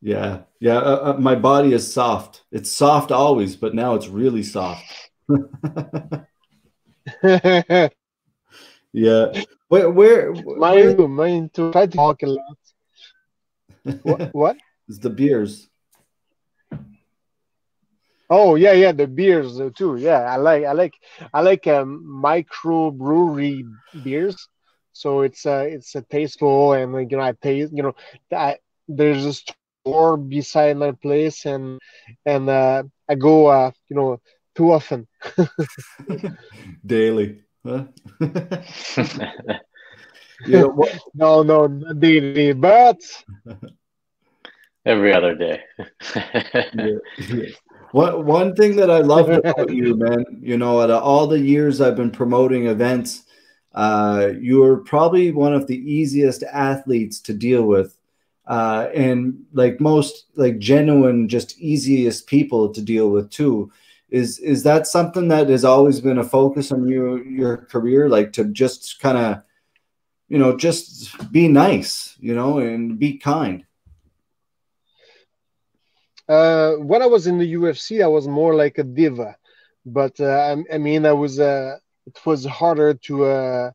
Yeah, yeah. Uh, uh, my body is soft. It's soft always, but now it's really soft. Yeah. Where? Where? where mine, mine to try to talk a lot. What? what? Is the beers? Oh yeah, yeah, the beers uh, too. Yeah, I like, I like, I like um, micro brewery beers. So it's uh, it's a tasteful, and like, you know, I taste, you know, I, there's a store beside my place, and and uh, I go, uh, you know, too often. Daily. Huh? yeah. What, No, no, not daily, but Every other day. yeah, yeah. One one thing that I love about you, man, you know, out of all the years I've been promoting events, uh, you're probably one of the easiest athletes to deal with, uh, and like most like genuine, just easiest people to deal with too. Is is that something that has always been a focus on your your career, like to just kind of, you know, just be nice, you know, and be kind. Uh, when I was in the UFC, I was more like a diva. But uh, I, I mean, I was uh, it was harder to uh,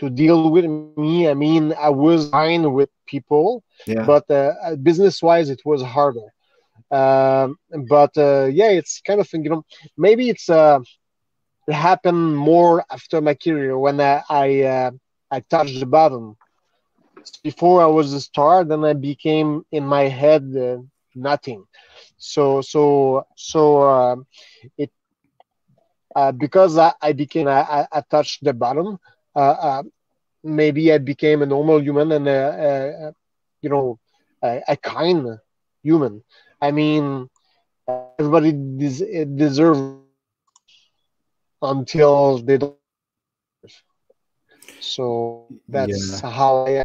to deal with me. I mean, I was fine with people, Yeah. but uh, business wise, it was harder. Um, but uh, yeah, it's kind of you know maybe it's uh, it happened more after my career when I I, uh, I touched the bottom. Before I was a star, then I became in my head uh, nothing. So so so uh, it uh, because I, I became I, I- I touched the bottom. Uh, uh, maybe I became a normal human and uh, uh, you know a, a kind human. I mean, everybody des- deserves until they don't. So that's Yeah. how I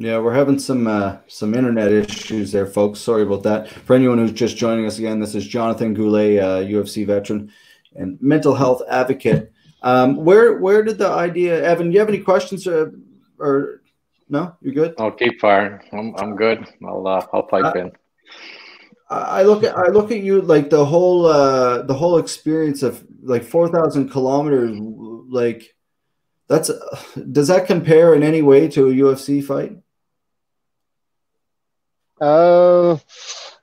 Yeah, we're having some uh, some internet issues there, folks. Sorry about that. For anyone who's just joining us again, this is Jonathan Goulet, uh, UFC veteran and mental health advocate. Um, where where did the idea, Evan? Do you have any questions or, or no? You're good. I'll keep firing. I'm I'm good. I'll uh, I'll pipe in. I I look at I look at you like the whole uh, the whole experience of like four thousand kilometers. Like that's does that compare in any way to a UFC fight? Uh,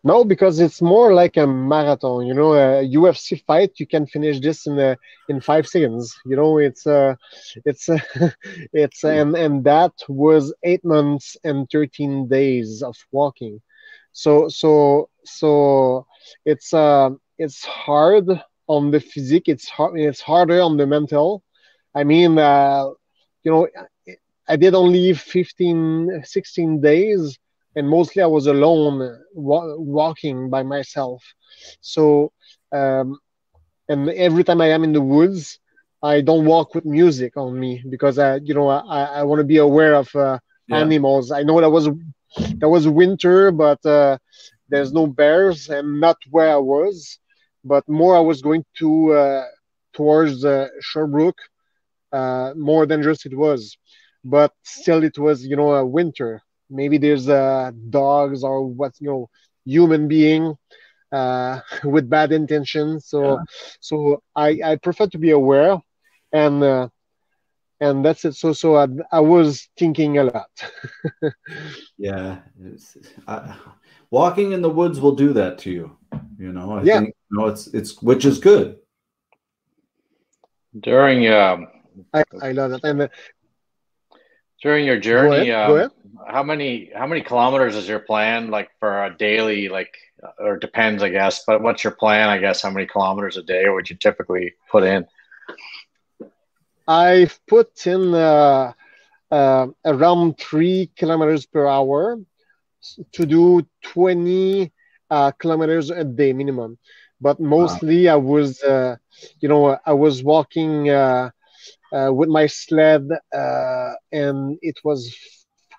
no, because it's more like a marathon. You know, a UFC fight you can finish this in a, in five seconds. You know, it's uh, it's uh, it's and and that was eight months and thirteen days of walking. So so so it's uh it's hard on the physique. It's hard. It's harder on the mental. I mean, uh, you know, I did only 15, 16 days and mostly I was alone wa- walking by myself. So, um, and every time I am in the woods, I don't walk with music on me because I, you know, I, I want to be aware of uh, Yeah. animals. I know that was that was winter, but uh, there's no bears and not where I was, but more I was going to uh, towards uh, Sherbrooke. Uh, more dangerous it was, but still it was, you know, a winter maybe there's uh, dogs or what you know human being uh, with bad intentions so Yeah. so I, I prefer to be aware and uh, and that's it so so I, I was thinking a lot Yeah, it's, I, walking in the woods will do that to you. You know, I Yeah. think you know it's it's which is good. During um I, I love that and uh, during your go journey, ahead, go um, ahead. how many how many kilometers is your plan like for a daily like or depends I guess, but what's your plan I guess how many kilometers a day would you typically put in? I've put in uh, uh, around three kilometers per hour to do 20 uh, kilometers a day minimum. But mostly I was, uh, you know, I was walking uh, with my sled uh, and it was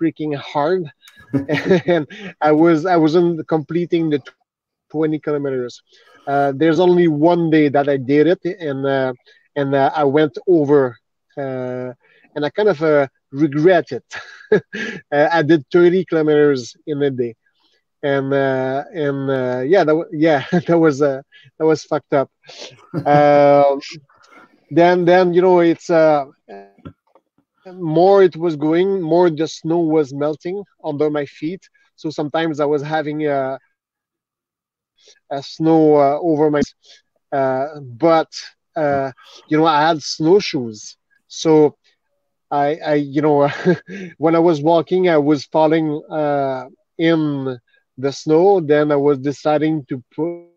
freaking hard. and I was, I wasn't completing the 20 kilometers. Uh, there's only one day that I did it and uh, and uh, I went over, uh, and I kind of uh, regret it. uh, I did 30 kilometers in a day, and uh, and uh, yeah, that yeah, that was uh, that was fucked up. Then then you know it's uh, more it was going, more the snow was melting under my feet. So sometimes I was having a, a snow uh, over my, uh, but uh, you know, I had snowshoes. So I, I you know, when I was walking, I was falling uh, in the snow. Then I was deciding to put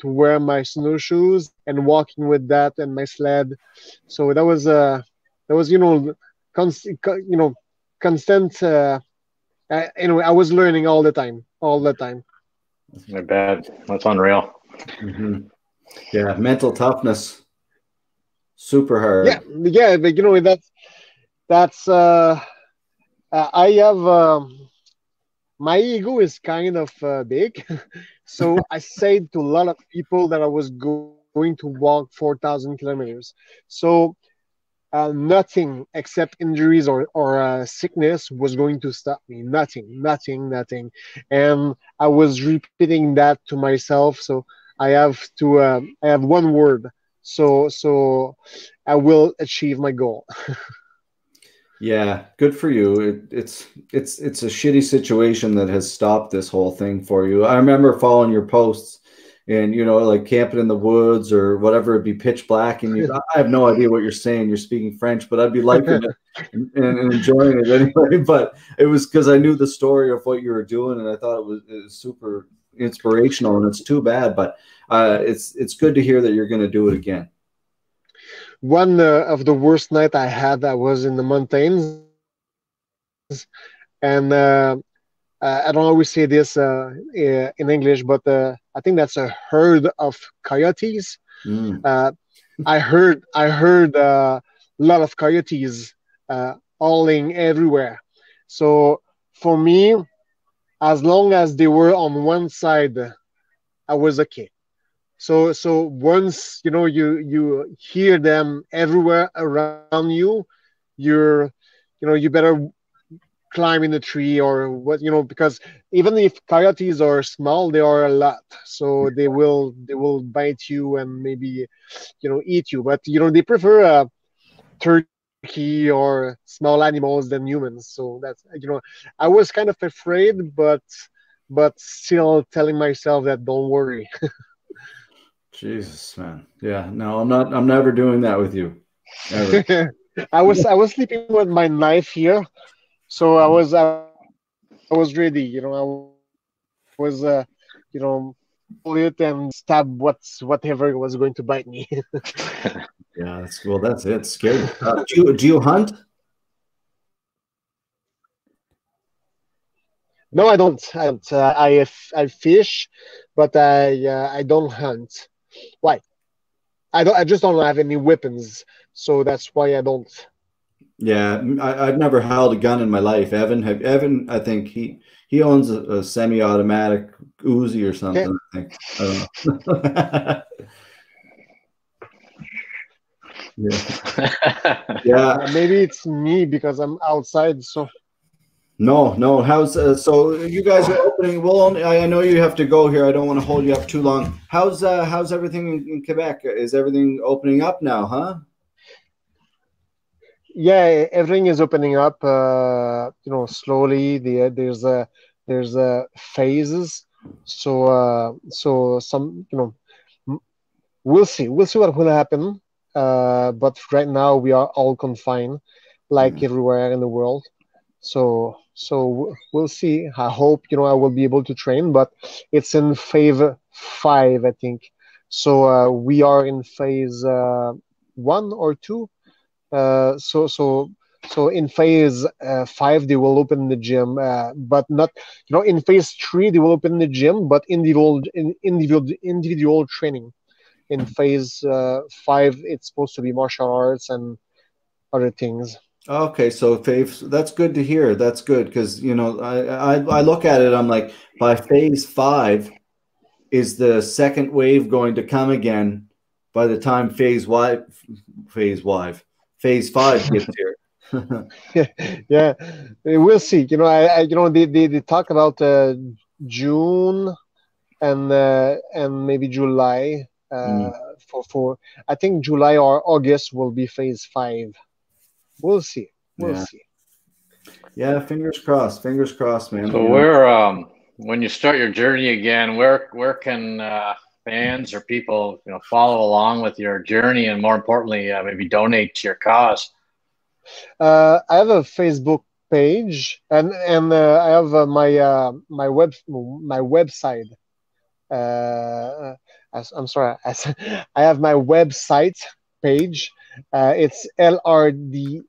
to wear my snowshoes and walking with that and my sled. So that was uh that was you know constant you know constant uh I, anyway I was learning all the time all the time My bad. That's unreal. Mhm. Yeah, mental toughness, super hard. yeah yeah but you know that's that's uh uh, i have um, my ego is kind of uh, big. So i said to a lot of people that i was go- going to walk 4000 kilometers. So uh, nothing except injuries or, or uh, sickness was going to stop me. Nothing nothing nothing. And i was repeating that to myself. So i have to uh, i have one word. So so i will achieve my goal Yeah, good for you. It, it's it's it's a shitty situation that has stopped this whole thing for you. I remember following your posts, and you know, like camping in the woods or whatever. It'd be pitch black, and you, I have no idea what you're saying. You're speaking French, but I'd be liking it and, and enjoying it anyway. But it was because I knew the story of what you were doing, and I thought it was, it was super inspirational. And it's too bad, but uh, it's it's good to hear that you're going to do it again. One uh, of the worst night I had, I was in the mountains, and uh, I don't always say this uh, in English, but uh, I think that's a herd of coyotes. Mm. Uh, I heard I heard uh, a lot of coyotes uh, howling everywhere. So for me, as long as they were on one side, I was okay. So so once you know you you hear them everywhere around you, you're you know you better climb in the tree or what you know because even if coyotes are small they are a lot. So they will they will bite you and maybe you know eat you. But you know they prefer uh, turkey or small animals than humans. So that's you know i was kind of afraid but but still telling myself that don't worry jesus man yeah no i'm not i'm never doing that with you i was i was sleeping with my knife here so I was uh, I was ready, you know, I was uh, you know, pull it and stab what's whatever was going to bite me. yeah, that's well, that's it. scary. Uh, do you do you hunt? No, I don't. I don't. Uh, I I fish, but I uh, I don't hunt. Why? I don't. I just don't have any weapons, so that's why I don't. Yeah, I, have never held a gun in my life. Evan, have Evan? I think he he owns a, a semi-automatic Uzi or something. Okay. I think I don't know. yeah, yeah. Maybe it's me because I'm outside. So no, no. How's uh, so? You guys are opening. Well, only I know you have to go here. I don't want to hold you up too long. How's uh, how's everything in, Quebec? Is everything opening up now? Huh? yeah everything is opening up uh, you know slowly the, there's a there's a phases so uh, so some you know we'll see we'll see what will happen uh, but right now we are all confined like mm. everywhere in the world so so we'll see. I hope you know i will be able to train but it's in phase five i think. So uh, we are in phase uh, one or two. Uh, so so so in phase uh, five they will open the gym uh, but not you know in phase three they will open the gym but individual in, individual individual training. In phase uh, five it's supposed to be martial arts and other things okay so phase that's good to hear that's good because you know I, I i look at it i'm like by phase five is the second wave going to come again by the time phase y phase y phase five gets here. yeah, we'll see. You know, I, I you know they, they, they talk about uh, June and uh, and maybe July uh, mm. for for I think July or August will be phase five. We'll see. We'll yeah. see. Yeah, fingers crossed. Fingers crossed, man. So where um when you start your journey again, where where can uh, fans or people you know follow along with your journey and more importantly uh, maybe donate to your cause uh, i have a facebook page and and uh, i have uh, my uh, my web my website uh, i'm sorry i have my website page it's lrdg.ca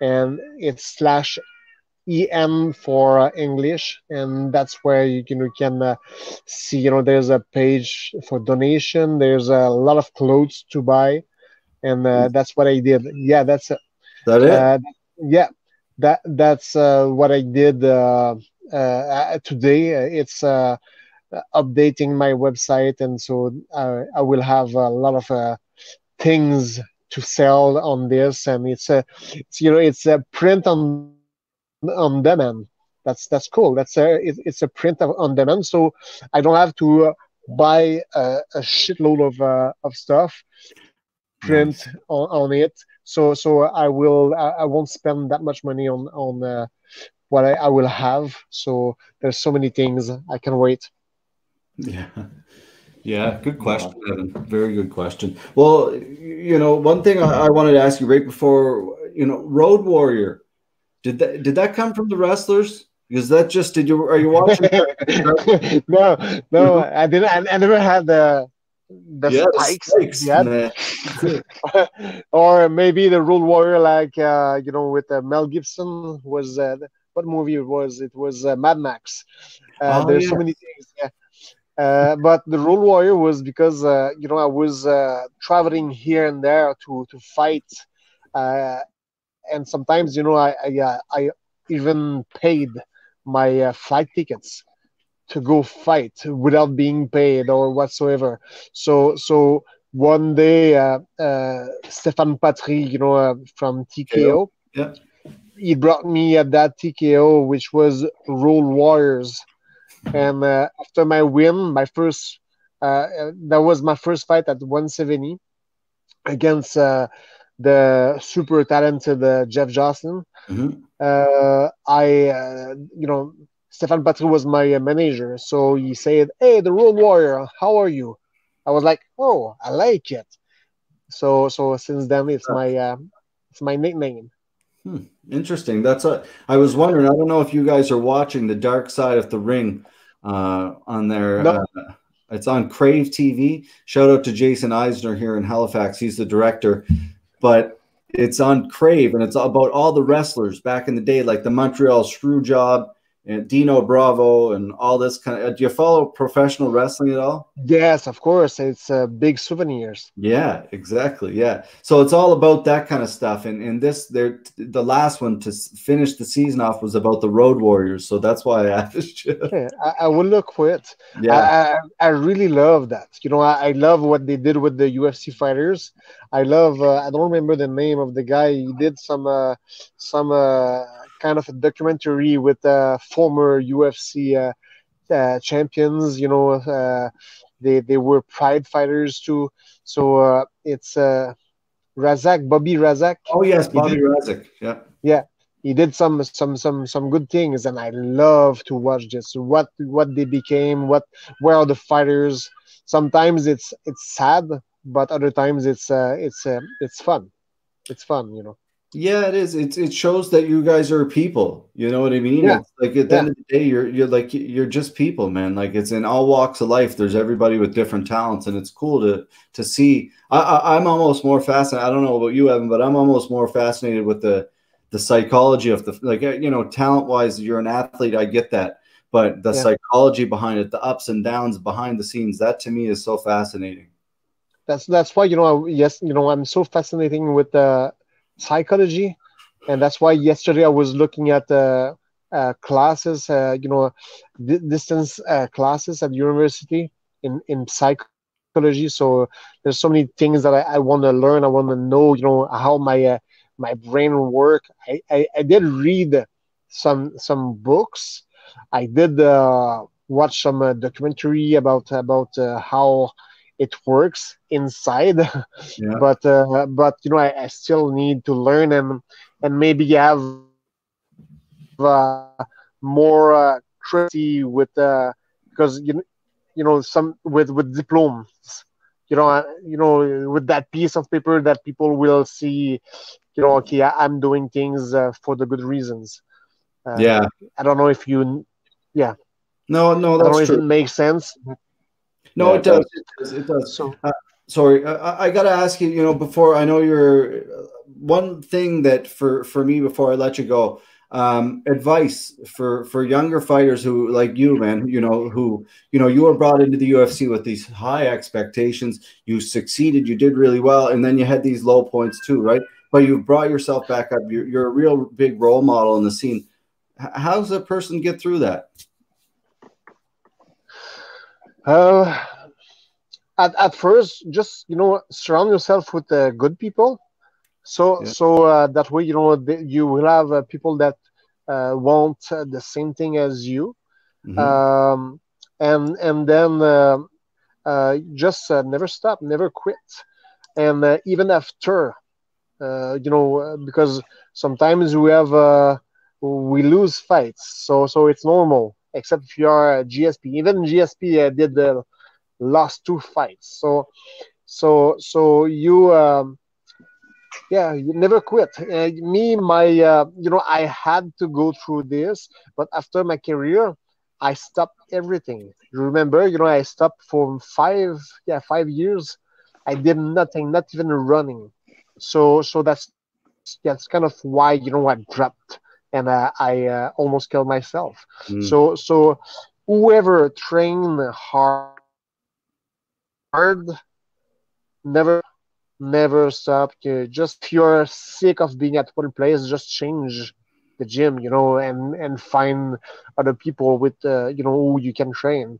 and it's slash EM for uh, English, and that's where you can you can uh, see. You know, there's a page for donation. There's a lot of clothes to buy, and uh, that's what I did. Yeah, that's it. That it? Uh, yeah, that that's uh, what I did uh, today. It's updating my website, and so I will have a lot of things to sell on this, and it's a, it's you know, it's a print on on demand. That's that's cool. That's a it, it's a print of, on demand, so I don't have to uh, buy a, a, shitload of uh, of stuff, print nice. on, on it. So so I will I, I won't spend that much money on on uh, what I, I will have. So there's so many things I can wait. Yeah. Yeah, good question, Evan. Very good question. Well, you know, one thing I, I wanted to ask you right before, you know, Road Warrior did that did that come from the wrestlers? Because that just did you are you watching? no, no, I didn't. I, I, never had the the Yeah, the spikes, spikes, he or maybe the Road Warrior, like uh, you know, with uh, Mel Gibson was uh, what movie it was? It was uh, Mad Max. Uh, Oh, there's so many things. Yeah. Uh, but the Road Warrior was because uh, you know I was uh, traveling here and there to to fight, uh, and sometimes you know I I, uh, I even paid my uh, flight tickets to go fight without being paid or whatsoever. So so one day, uh, uh, Stéphane Patry, you know, uh, from TKO, Yeah. he brought me at that TKO, which was Road Warriors. And uh, after my win, my first, uh, uh, that was my first fight at 170 against uh, the super talented uh, Jeff Joslin. Mhm. Uh, I, uh, you know, Stéphane Patry was my uh, manager. So he said, Hey, the Road Warrior, how are you? I was like, Oh, I like it. So, so since then, it's my, uh, it's my nickname. Interesting. That's a. I was wondering. I don't know if you guys are watching the Dark Side of the Ring uh, on there. No. Uh, it's on Crave TV. Shout out to Jason Eisener here in Halifax. He's the director, but it's on Crave and it's about all the wrestlers back in the day, like the Montreal Screwjob and Dino Bravo and all this kind of. Do you follow professional wrestling at all? Yes, of course. It's uh, big souvenirs. Yeah, exactly. Yeah. So it's all about that kind of stuff. And and this there the last one to finish the season off was about the Road Warriors. So that's why I asked you. Yeah, I, I will look for it. Yeah. I, I, I really love that. You know, I, I love what they did with the UFC fighters. I love. Uh, I don't remember the name of the guy. He did some uh, some uh, kind of a documentary with uh, former UFC uh, uh, champions. You know, uh, they they were Pride fighters too. So uh, it's uh, Razak, Bobby Razak. Oh yes, Bobby Razak. Yeah. Yeah. he did some some some some good things and i love to watch this what what they became what where are the fighters sometimes it's it's sad but other times it's uh it's uh, it's fun it's fun you know Yeah, it is. It it shows that you guys are people. You know what I mean? Yeah. It's like at the end of the day, you're you're like you're just people, man. Like it's in all walks of life. There's everybody with different talents, and it's cool to to see. I, I I'm almost more fascinated. I don't know about you, Evan, but I'm almost more fascinated with the the psychology of the like uh, you know talent wise. You're an athlete. I get that, but the Yeah. psychology behind it, the ups and downs behind the scenes, that to me is so fascinating. that's that's why you know I, yes you know i'm so fascinating with uh, psychology and that's why yesterday i was looking at uh, uh, classes uh, you know di- distance uh, classes at university in in psychology. So there's so many things that i, I want to learn. I want to know you know how my uh, my brain work. I, I i did read some some books. I did uh, watch some documentary about about how it works inside. Yeah. but uh, but you know I, I still need to learn and and maybe have uh, more uh, curiosity with uh, because you you know some with with diplomas you know you know with that piece of paper that people will see you know okay I, I'm doing things uh, for the good reasons. Uh, Yeah. I don't know if you yeah. No, no, I don't know that's if it makes sense No, Yeah, it does. It does. It does. so sorry I, I got to ask you you know before i know you're one thing that for for me before i let you go um advice for for younger fighters who like you man you know who you know you were brought into the ufc with these high expectations. You succeeded. You did really well. And then you had these low points too right? But you brought yourself back up. You're, you're a real big role model in the scene. How does a person get through that Uh, at, at first, just you know, surround yourself with uh, good people. So Yeah. so uh, that way, you know, you will have uh, people that uh, want uh, the same thing as you, Mhm. um, and and then uh, uh, just uh, never stop, never quit, and uh, even after, uh, you know, because sometimes we have uh, we lose fights, so so it's normal. Except if you are a GSP, even GSP uh, did the last two fights, so so so you. Um, yeah you never quit uh, me my uh, you know i had to go through this but after my career I stopped everything. You remember, you know, I stopped for five, yeah, five years. I did nothing, not even running. So, so that's that's kind of why you know I dropped and uh, I uh, almost killed myself. Mm. So, so whoever trained hard, hard, never, never stop. Just if you're sick of being at one place, just change the gym, you know, and and find other people with uh, you know who you can train.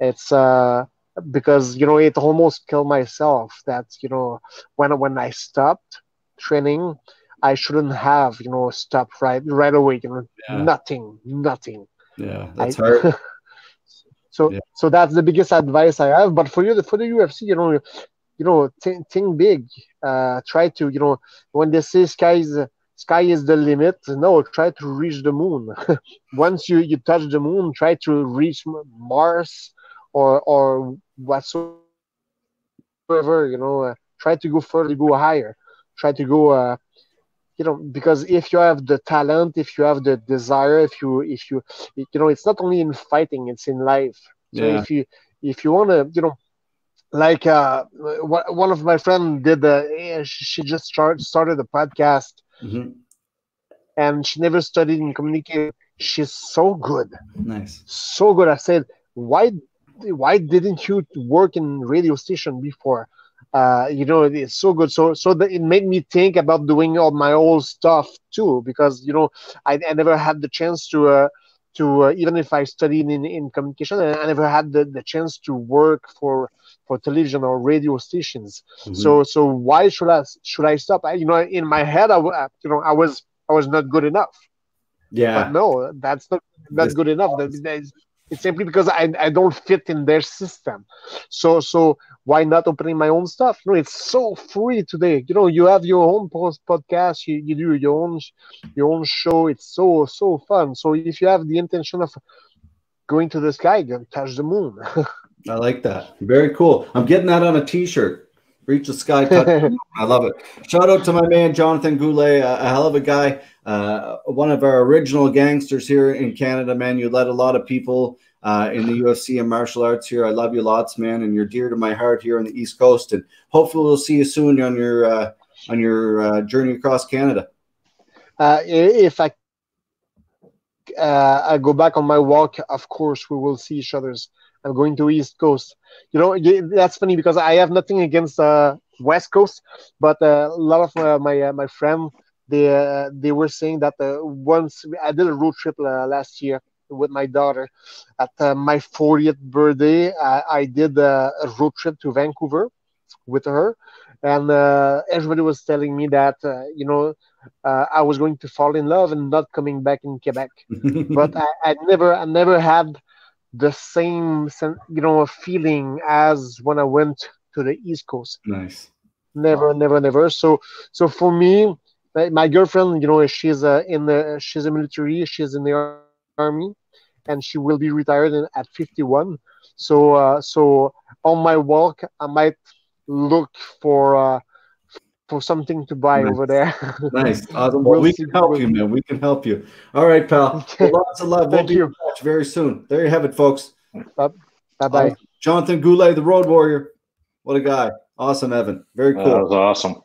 It's uh because you know it almost killed myself. That you know when when I stopped training, I shouldn't have you know stopped right right away. You know, yeah. nothing, nothing. Yeah, that's I, hard. so yeah. so that's the biggest advice I have. But for you, for the UFC, you know, you know, think, think big. Uh, try to you know when they say sky skies sky is the limit. No, try to reach the moon. Once you, you touch the moon, try to reach Mars or or whatsoever. You know, uh, try to go further, go higher. Try to go. Uh, you know, because if you have the talent, if you have the desire, if you if you you know, it's not only in fighting; it's in life. So yeah. if you if you want to, you know, like uh, one of my friend did. the she just start, started a podcast Mm-hmm. And she never studied in communication. She's so good. Nice. So good. I said, why why didn't you work in radio station before? Uh, you know, it's so good. So so that it made me think about doing all my old stuff too, because you know, I, I never had the chance to uh, to uh, even if I studied in, in communication, I never had the, the chance to work for for television or radio stations. Mm-hmm. So so why should I should I stop? I, you know, in my head, I uh, you know I was I was not good enough. Yeah. But no, that's not that's good enough. That, it's simply because I, I don't fit in their system. So so why not opening my own stuff? Know, it's so free today. You know, you have your own post podcast, you, you do your own your own show. It's so so fun. So if you have the intention of going to the sky, touch the moon. I like that. Very cool. I'm getting that on a T-shirt. Reach the sky. I love it. Shout out to my man Jonathan Goulet, a, a hell of a guy. Uh, one of our original gangsters here in Canada, man. You led a lot of people uh, in the UFC and martial arts here. I love you lots, man, and you're dear to my heart here on the East Coast. And hopefully, we'll see you soon on your uh, on your uh, journey across Canada. Uh, if I uh, I go back on my walk, of course, we will see each other's I'm going to East Coast. You know, that's funny because I have nothing against uh, West Coast, but uh, a lot of uh, my uh, my friends they uh, they were saying that uh, once I did a road trip last year with my daughter at my 40th birthday. I, I did a road trip to Vancouver with her, and everybody was telling me that you know I was going to fall in love and not coming back in Quebec. but I, I never I never had the same you know feeling as when I went to the East Coast. Nice. Never, never, never. So, so for me, my girlfriend, you know, she's uh, in the she's a military. She's in the army, and she will be retired in, at 51. So, uh, so on my walk, I might look for uh, for something to buy nice. over there. nice, awesome. Well, we can help you, man. We can help you. All right, pal. Well, lots of love. Thank we'll you. very soon. There you have it, folks. Bye bye. Jonathan Goulet, the Road Warrior. What a guy. Awesome, Evan. Very cool. That was awesome.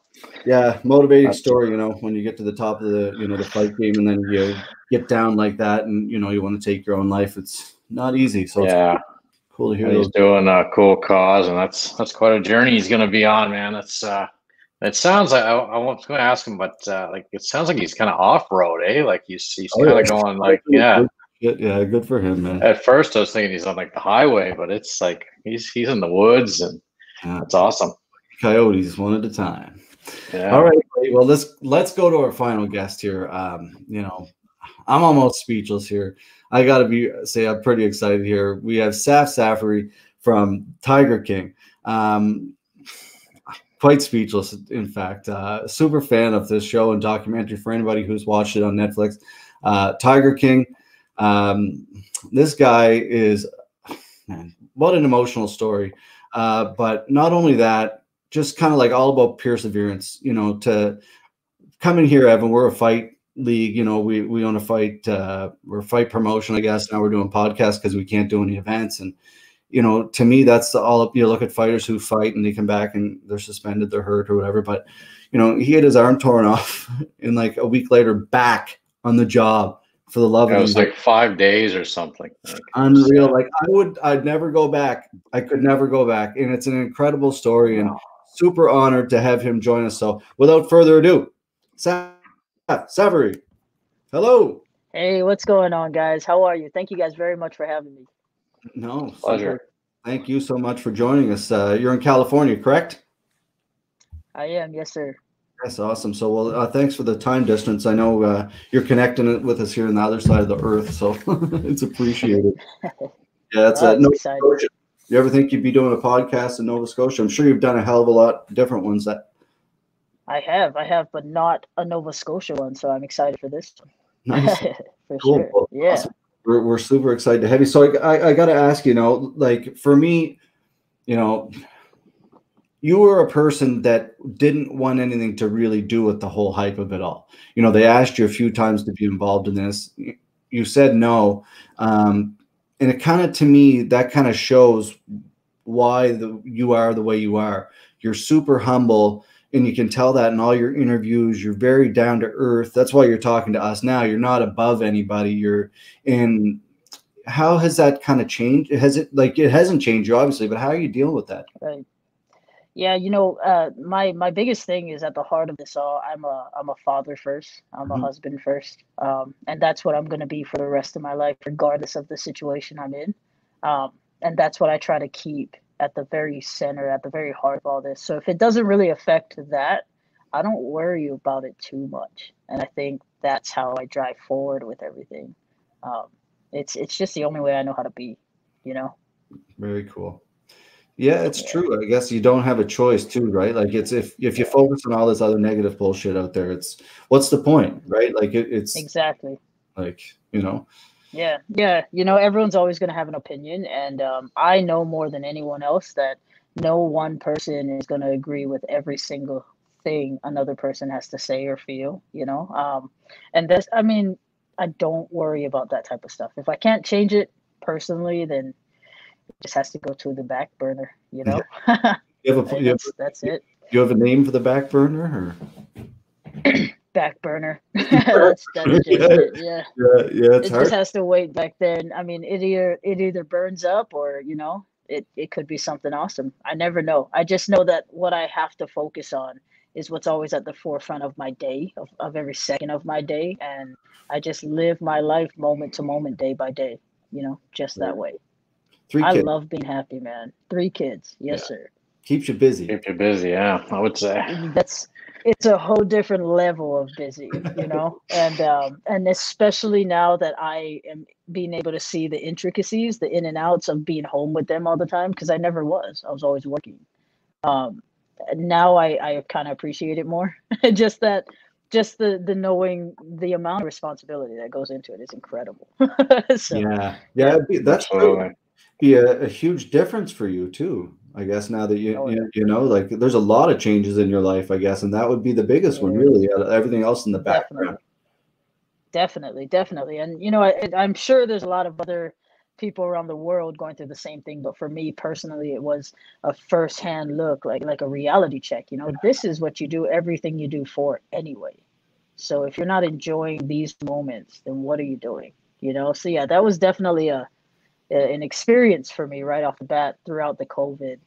Yeah, motivating That's story. You know, when you get to the top of the you know the fight game, and then you get down like that, and you know you want to take your own life. It's not easy. So yeah, cool to hear. He's doing a cool cause, and that's that's quite a journey he's going to be on, man. That's uh, it sounds like I, I was going to ask him, but uh, like it sounds like he's kind of off road, eh? Like he's he's oh, kind of yeah. going like yeah. Good, yeah, good for him, man. At first, I was thinking he's on like the highway, but it's like he's he's in the woods, and yeah. it's awesome. Coyotes, one at a time. Yeah. All right. Well, let's let's go to our final guest here. Um, you know, I'm almost speechless here. I gotta be say I'm pretty excited here. We have Saff Saffery from Tiger King. Um, quite speechless, in fact. Uh, super fan of this show and documentary for anybody who's watched it on Netflix. Uh, Tiger King. Um, this guy is, man, what an emotional story. Uh, but not only that, just kind of like all about perseverance, you know, to come in here, Evan, we're a fight league. You know, we we own a fight uh, we're fight promotion, I guess. Now we're doing podcasts because we can't do any events. And you know, to me, that's the all. You look at fighters who fight and they come back and they're suspended, they're hurt or whatever. But you know, he had his arm torn off, and like a week later, back on the job for the love Yeah, of it was like five days or something. Like, unreal. Like I would, I'd never go back. I could never go back, and it's an incredible story, and super honored to have him join us. So, without further ado, Sa- Saffery, hello. Hey, what's going on, guys? How are you? Thank you guys very much for having me. No Pleasure. super. Thank you so much for joining us. Uh, you're in California, correct? I am, yes, sir. That's awesome. So, well, uh, thanks for the time distance. I know uh, you're connecting it with us here on the other side of the earth, so it's appreciated. Yeah, it's Well, uh, I'm Nova. Scotia. You ever think you'd be doing a podcast in Nova Scotia? I'm sure you've done a hell of a lot different ones. That I have, I have, but not a Nova Scotia one, so I'm excited for this one. nice. for Cool. sure. Well, Yeah. awesome. We're, we're super excited to have you. So I, I, I got to ask, you know, like for me, you know, you were a person that didn't want anything to really do with the whole hype of it all. You know, they asked you a few times to be involved in this. You- said no. Um, and it kind of, to me, that kind of shows why the, you are the way you are. You're super humble and you can tell that in all your interviews you're very down to earth that's why you're talking to us now you're not above anybody you're in how has that kind of changed has it like it hasn't changed you obviously but how are you dealing with that Right. Yeah, you know, uh, my my biggest thing is at the heart of this all. I'm a I'm a father first. I'm Mhm. a husband first, um, and that's what I'm going to be for the rest of my life, regardless of the situation I'm in. Um, and that's what I try to keep at the very center, at the very heart of all this. So if it doesn't really affect that, I don't worry about it too much. And I think that's how I drive forward with everything. Um, it's it's just the only way I know how to be, you know. very cool yeah it's Yeah. true i guess you don't have a choice too right like it's if if you focus on all this other negative bullshit out there it's what's the point right like it, it's Exactly. like you know Yeah, yeah. You know, everyone's always going to have an opinion, and um, I know more than anyone else that no one person is going to agree with every single thing another person has to say or feel. You know, um, and that's. I mean, I don't worry about that type of stuff. If I can't change it personally, then it just has to go to the back burner. You know, you have a you have, that's, that's it. you have a name for the back burner or Back burner. that's, that's just it. Yeah. yeah yeah it hard just has to wait back then. I mean, it either it either burns up or you know it it could be something awesome. I never know. I just know that what I have to focus on is what's always at the forefront of my day, of, of every second of my day, and I just live my life moment to moment, day by day. You know, just that way. three I kids love being happy, man. Three kids, yes Yeah. sir. keeps you busy Keep you busy, yeah. I would say. that's it's a whole different level of busy you know? And um and especially now that i am being able to see the intricacies the in and outs of being home with them all the time because i never was. I was always working. Um and now i i kind of appreciate it more. Just that just the the knowing the amount of responsibility that goes into it is incredible. So yeah. yeah. It'd be, that's Absolutely. be a, a huge difference for you too i guess now that you, Oh, you you know like there's a lot of changes in your life i guess and that would be the biggest one really everything else in the background. Definitely. Definitely and you know I, i'm sure there's a lot of other people around the world going through the same thing but for me personally it was a first-hand look like like a reality check you know this is what you do everything you do for anyway. So if you're not enjoying these moments then what are you doing? You know so yeah that was definitely a an experience for me right off the bat throughout the covid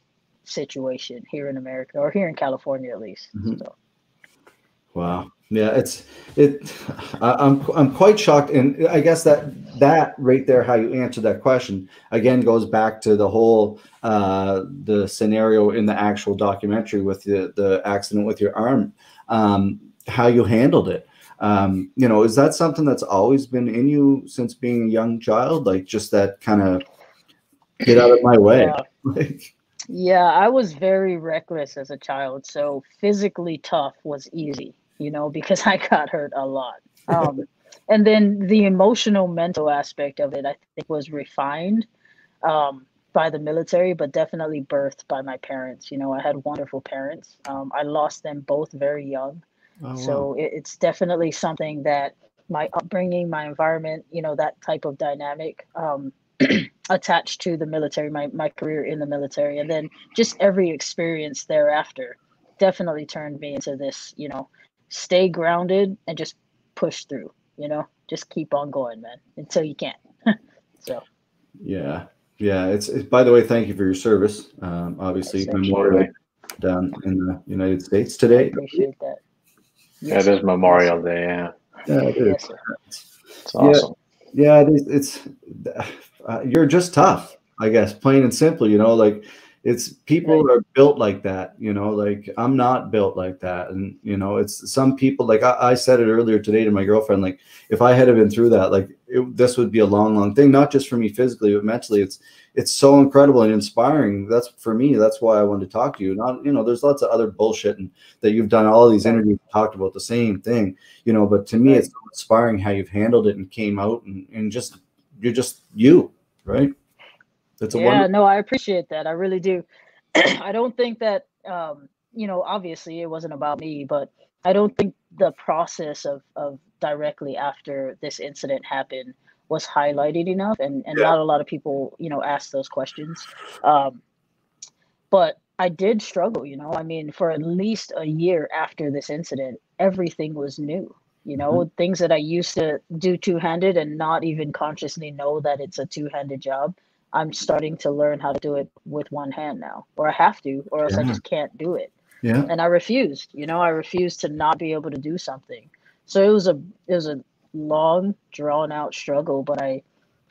situation here in america or here in california at least Mhm. so Wow. Yeah, it's it. I, I'm I'm quite shocked, and I guess that that right there, how you answered that question again goes back to the whole uh, the scenario in the actual documentary with the the accident with your arm, um, how you handled it. Um, you know, is that something that's always been in you since being a young child? Like just that kind of get out of my way. Yeah. Like, Yeah, I was very reckless as a child, so physically tough was easy, you know, because I got hurt a lot. Um, and then the emotional, mental aspect of it, I think, was refined um, by the military, but definitely birthed by my parents. You know, I had wonderful parents. Um, I lost them both very young, Oh, so wow. it, it's definitely something that my upbringing, my environment, you know, that type of dynamic um, attached to the military, my, my career in the military, and then just every experience thereafter definitely turned me into this, you know, stay grounded and just push through, you know, just keep on going, man, until you can't. so, yeah. Yeah. It's, it's, by the way, thank you for your service. Um, obviously, Memorial down in the United States today. I appreciate that. Yes. Yeah, it is Memorial Day. Yeah. Yeah, it is. It's awesome. Yeah, yeah it's, it's uh, you're just tough, I guess, plain and simple. You know, like it's people right. are built like that. You know, like I'm not built like that, and you know, it's some people. Like I, I said it earlier today to my girlfriend. Like if I had been through that, like it, this would be a long, long thing. Not just for me physically, but mentally. It's it's so incredible and inspiring. That's for me. That's why I wanted to talk to you. Not you know, there's lots of other bullshit and that you've done all these interviews talked about the same thing. You know, but to me, it's so inspiring how you've handled it and came out and and just you're just you right? That's a yeah. Wonderful- no, I appreciate that. I really do. I don't think that um, you know. Obviously, it wasn't about me, but I don't think the process of of directly after this incident happened was highlighted enough, and and yeah. not a lot of people you know ask those questions. Um, but I did struggle, you know. I mean, for at least a year after this incident, everything was new you know mm-hmm. things that i used to do two-handed and not even consciously know that it's a two-handed job i'm starting to learn how to do it with one hand now or i have to or else yeah. i just can't do it yeah and i refused you know i refused to not be able to do something so it was a it was a long drawn out struggle but i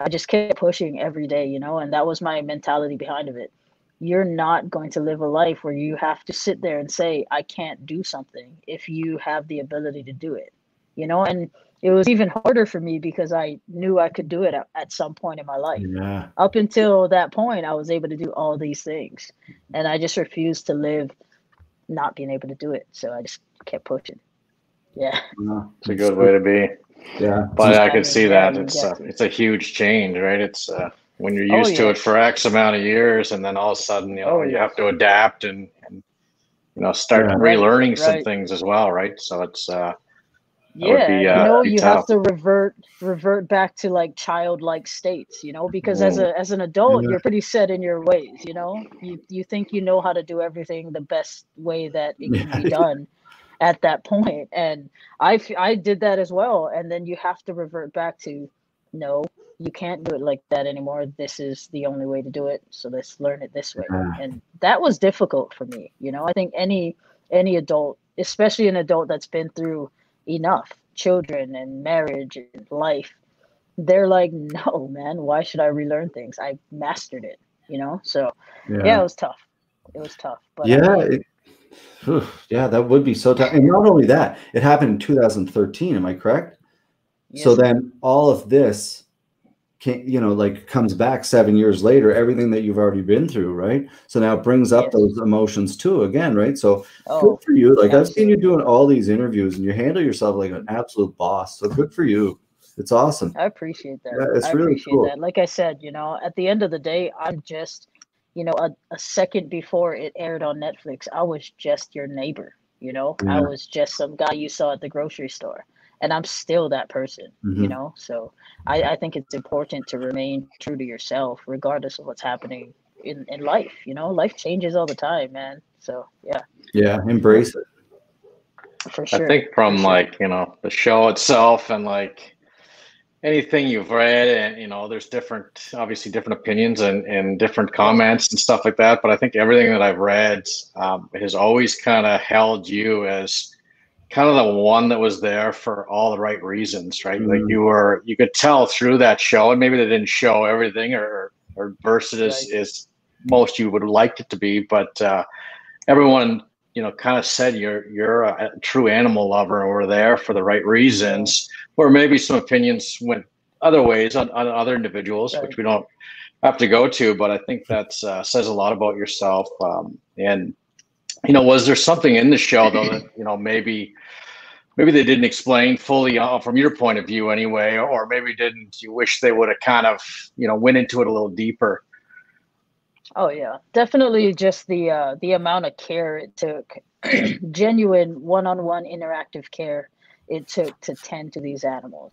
i just kept pushing every day you know and that was my mentality behind of it you're not going to live a life where you have to sit there and say i can't do something if you have the ability to do it you know, and it was even harder for me because I knew I could do it at, at some point in my life. Yeah. Up until that point, I was able to do all these things, and I just refused to live not being able to do it. So I just kept pushing. Yeah, it's a good way to be. Yeah, but I could see that it's a, it's a huge change, right? It's uh, when you're oh, used oh, yeah. to it for X amount of years, and then all of a sudden, you know, oh, you have to adapt and, and you know start yeah. relearning right. some things as well, right? So it's uh, yeah be, uh, you know you tough. have to revert revert back to like childlike states you know because as a as an adult yeah. you're pretty set in your ways you know you you think you know how to do everything the best way that it can yeah. be done at that point. And i i did that as well. And then you have to revert back to no you can't do it like that anymore. This is the only way to do it. So let's learn it this way. Yeah. and that was difficult for me. You know i think any any adult especially an adult that's been through enough children and marriage and life they're like no man why should i relearn things? I mastered it you know? So yeah, yeah it was tough. It was tough but yeah it, yeah that would be so tough. And not only that it happened in 2013 am i correct? Yes. so then all of this can you know like comes back seven years later everything that you've already been through right? So now it brings up yes. those emotions too again right? So oh, good for you. Like absolutely. i've seen you doing all these interviews and you handle yourself like an absolute boss so good for you. It's awesome. I appreciate that. Yeah, it's I really appreciate cool. that. Like i said you know at the end of the day i'm just you know a, a second before it aired on netflix i was just your neighbor you know yeah. i was just some guy you saw at the grocery store and I'm still that person, mm-hmm. you know. So I, I think it's important to remain true to yourself, regardless of what's happening in, in life. You know, life changes all the time, man. So yeah. Yeah, embrace it. For sure. I think from sure. like, you know, the show itself and like anything you've read and you know, there's different obviously different opinions and, and different comments and stuff like that. But I think everything that I've read um, has always kind of held you as kind of the one that was there for all the right reasons, right? Mm. Like you were, you could tell through that show, and maybe they didn't show everything or or burst it as, right. as most you would have liked it to be, but uh, everyone, you know, kind of said you're you're a, true animal lover or there for the right reasons, or maybe some opinions went other ways on, on other individuals, right. which we don't have to go to, but I think that uh, says a lot about yourself um, and you know, was there something in the show though that you know maybe maybe they didn't explain fully uh, from your point of view anyway, or maybe didn't you wish they would have kind of you know went into it a little deeper? Oh yeah, definitely just the uh, the amount of care it took. Genuine one-on-one interactive care it took to tend to these animals.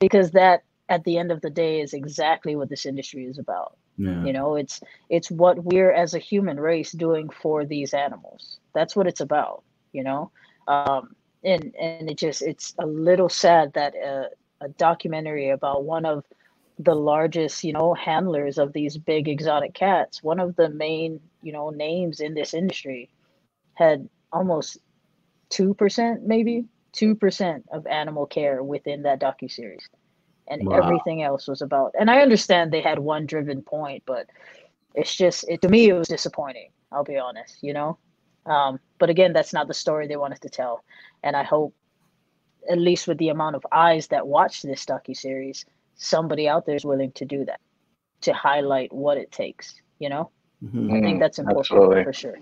Because that at the end of the day is exactly what this industry is about. Yeah. you know it's it's what we're as a human race doing for these animals. That's what it's about you know? Um and and it just it's a little sad that a, a documentary about one of the largest you know handlers of these big exotic cats one of the main you know names in this industry had almost 2% maybe 2% of animal care within that docu-series. And Wow. everything else was about and i understand they had one driven point but it's just it to me it was disappointing i'll be honest you know? Um, but again that's not the story they wanted to tell. And i hope at least with the amount of eyes that watch this docu-series somebody out there is willing to do that to highlight what it takes you know Mhm. i think that's important absolutely. for sure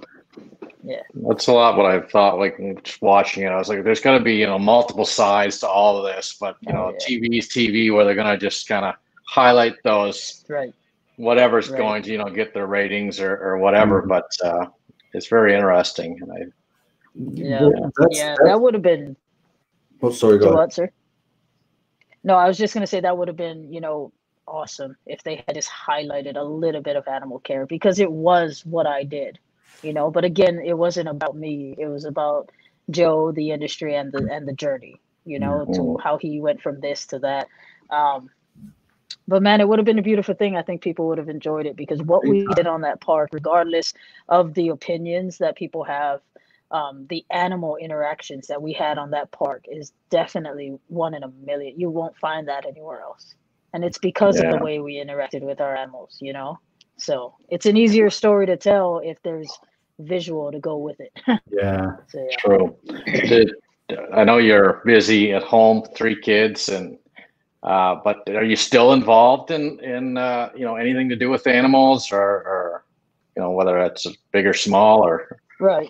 yeah That's a lot what I thought. Like just watching it, I was like, "There's got to be you know multiple sides to all of this." But you Oh, know, yeah. TV is TV, where they're gonna just kind of highlight those right whatever's Right. going to you know get their ratings or, or whatever. Mhm. But uh, it's very interesting, and I Yeah. Well, that's- yeah that's- that would have been oh, sorry, Do go ahead. what, sir? No, I was just gonna say that would have been, you know, awesome if they had just highlighted a little bit of animal care because it was what I did, you know. But again, it wasn't about me. It was about Joe, the industry, and the and the journey, you know, to Mhm. how he went from this to that. Um, but man, it would have been a beautiful thing. I think people would have enjoyed it because what we did on that park, regardless of the opinions that people have, um, the animal interactions that we had on that park is definitely one in a million. You won't find that anywhere else. And it's because of the way we interacted with our animals, you know? So it's an easier story to tell if there's visual to go with it. Yeah. so yeah. True. Did, I know you're busy at home, three kids, and uh, but are you still involved in in uh, you know anything to do with animals or, or you know whether it's big or small or Right.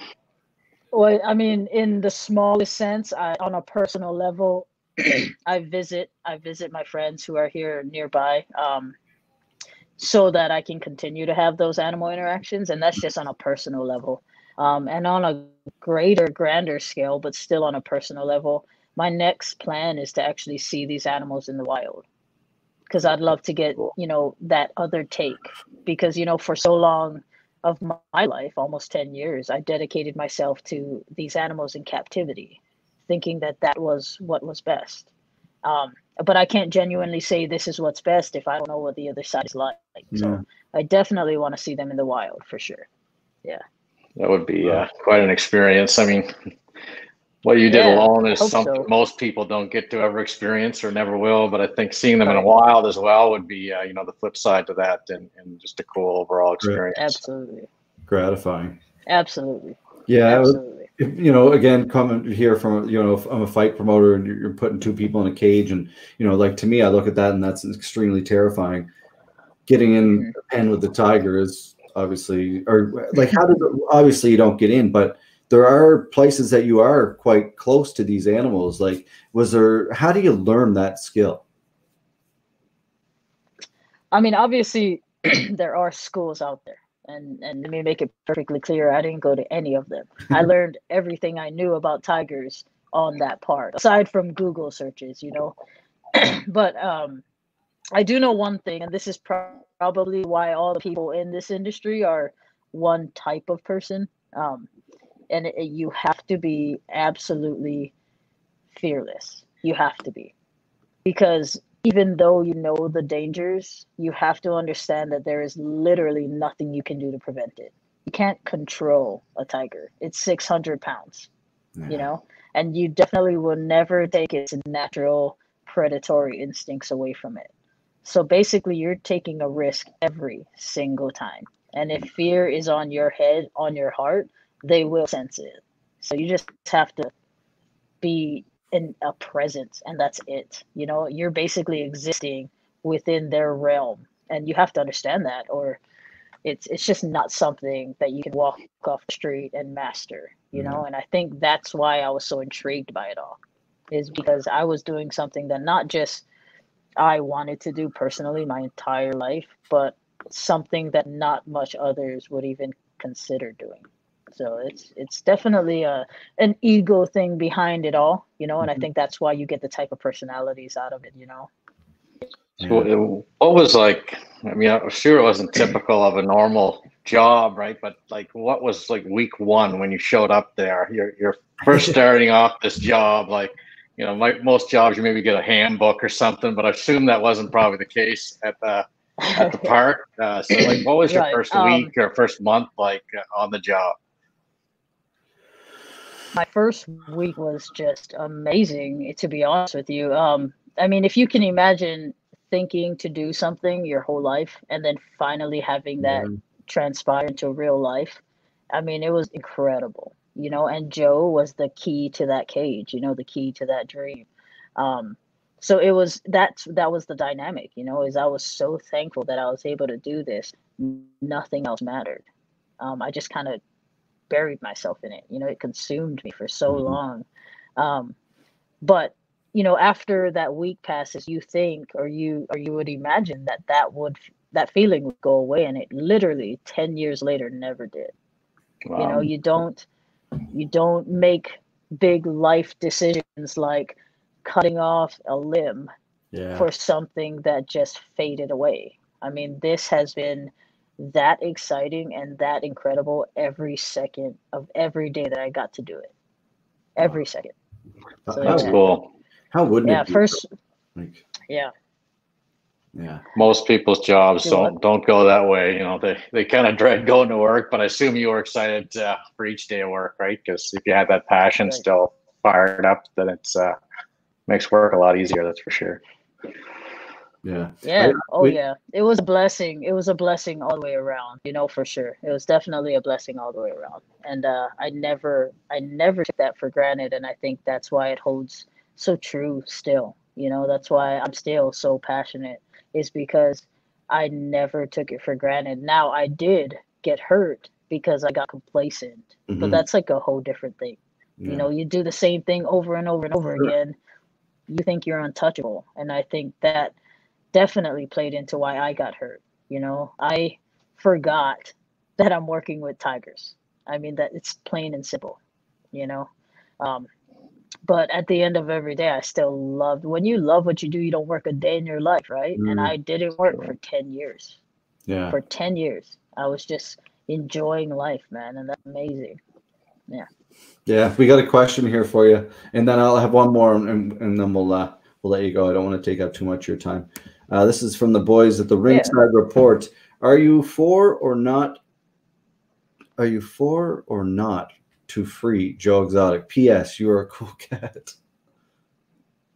Well, I mean, in the smallest sense, I, on a personal level, I visit I visit my friends who are here nearby, um, so that I can continue to have those animal interactions, and that's just on a personal level. Um, and on a greater, grander scale, but still on a personal level, my next plan is to actually see these animals in the wild, because I'd love to get you know that other take, because you know for so long of my my life, almost 10 years, I dedicated myself to these animals in captivity, thinking that that was what was best. Um, but I can't genuinely say this is what's best if I don't know what the other side is like. Yeah. So I definitely want to see them in the wild for sure. Yeah. That would be uh, quite an experience. I mean, what you did Yeah, alone is something so. most people don't get to ever experience or never will. But I think seeing them in a wild as well would be uh, you know the flip side to that and, and just a cool overall experience. Absolutely. Gratifying. Absolutely. Yeah. it was- Absolutely. you know, again, coming here from, you know, if I'm a fight promoter and you're you're putting two people in a cage and, you know, like to me, I look at that and that's extremely terrifying. Getting in a pen with the tiger is obviously, or like, how did, obviously you don't get in, but there are places that you are quite close to these animals. Like, was there, how do you learn that skill? I mean, obviously, there are schools out there, and and let me make it perfectly clear: I didn't go to any of them. I learned everything I knew about tigers on that part, aside from Google searches, you know. but um, I do know one thing, and this is pro- probably why all the people in this industry are one type of person. Um, and it, you have to be absolutely fearless. You have to be, because even though you know the dangers, you have to understand that there is literally nothing you can do to prevent it. You can't control a tiger. It's 600 pounds, you know, and you definitely will never take its natural predatory instincts away from it. So basically, you're taking a risk every single time. And if fear is on your head, on your heart, they will sense it. So you just have to be in a presence and that's it. You know you're basically existing within their realm and you have to understand that or it's it's just not something that you can walk off the street and master you know? Mm-hmm. And i think that's why i was so intrigued by it all is because i was doing something that not just i wanted to do personally my entire life but something that not much others would even consider doing So it's it's definitely a an ego thing behind it all, you know, and I Mhm. think that's why you get the type of personalities out of it, you know. So it- what was like? I mean, I'm sure it wasn't typical of a normal job, right? But like, what was like week one when you showed up there? You're you're first starting off this job, like you know, like most jobs, you maybe get a handbook or something, but I assume that wasn't probably the case at the at the park. Uh, so, like, what was your Right, first um, week or first month like uh, on the job? My first week was just amazing to be honest with you. Um i mean if you can imagine thinking to do something your whole life and then finally having that transpire into real life i mean it was incredible you know and joe was the key to that cage you know the key to that dream. Um so it was that that was the dynamic you know is i was so thankful that i was able to do this. Nothing else mattered. Um i just kind of buried myself in it. You know, it consumed me for so Mhm. long. Um, but you know, after that week passes, you think, or you, or you would imagine that that would that feeling would go away, and it literally ten years later never did. You know, you don't, you don't make big life decisions like cutting off a limb Yeah. for something that just faded away. I mean, this has been that exciting and that incredible every second of every day that I got to do it. Every second. So, That's yeah. cool. How wouldn't Yeah, it be? first Like, yeah. yeah. Most people's jobs Do don't don't go that way. You know, they they kind of dread going to work. But I assume you were excited uh, for each day of work, right? Because if you had that passion Right. still fired up, then it's uh, makes work a lot easier. That's for sure. Yeah. Yeah. Oh we- yeah. It was a blessing. It was a blessing all the way around, you know, for sure. It was definitely a blessing all the way around. And uh I never I never took that for granted and I think that's why it holds so true still. You know, that's why I'm still so passionate is because I never took it for granted. Now I did get hurt because I got complacent. But Mhm. that's like a whole different thing. Yeah. You know, you do the same thing over and over and over again. You think you're untouchable. And I think that definitely played into why I got hurt. You know, I forgot that I'm working with tigers. I mean, that it's plain and simple, you know. Um, but at the end of every day, I still loved when you love what you do, you don't work a day in your life, right? And Mhm. I didn't work for 10 years. yeah. For 10 years, I was just enjoying life, man. And that's amazing. Yeah. Yeah, we got a question here for you, and then I'll have one more, and, and then we'll uh, we'll let you go. I don't want to take up too much of your time. Uh, this is from the boys at the Ringside Report. Are you for or not? Are you for or not to free Joe Exotic? P.S. You are a cool cat.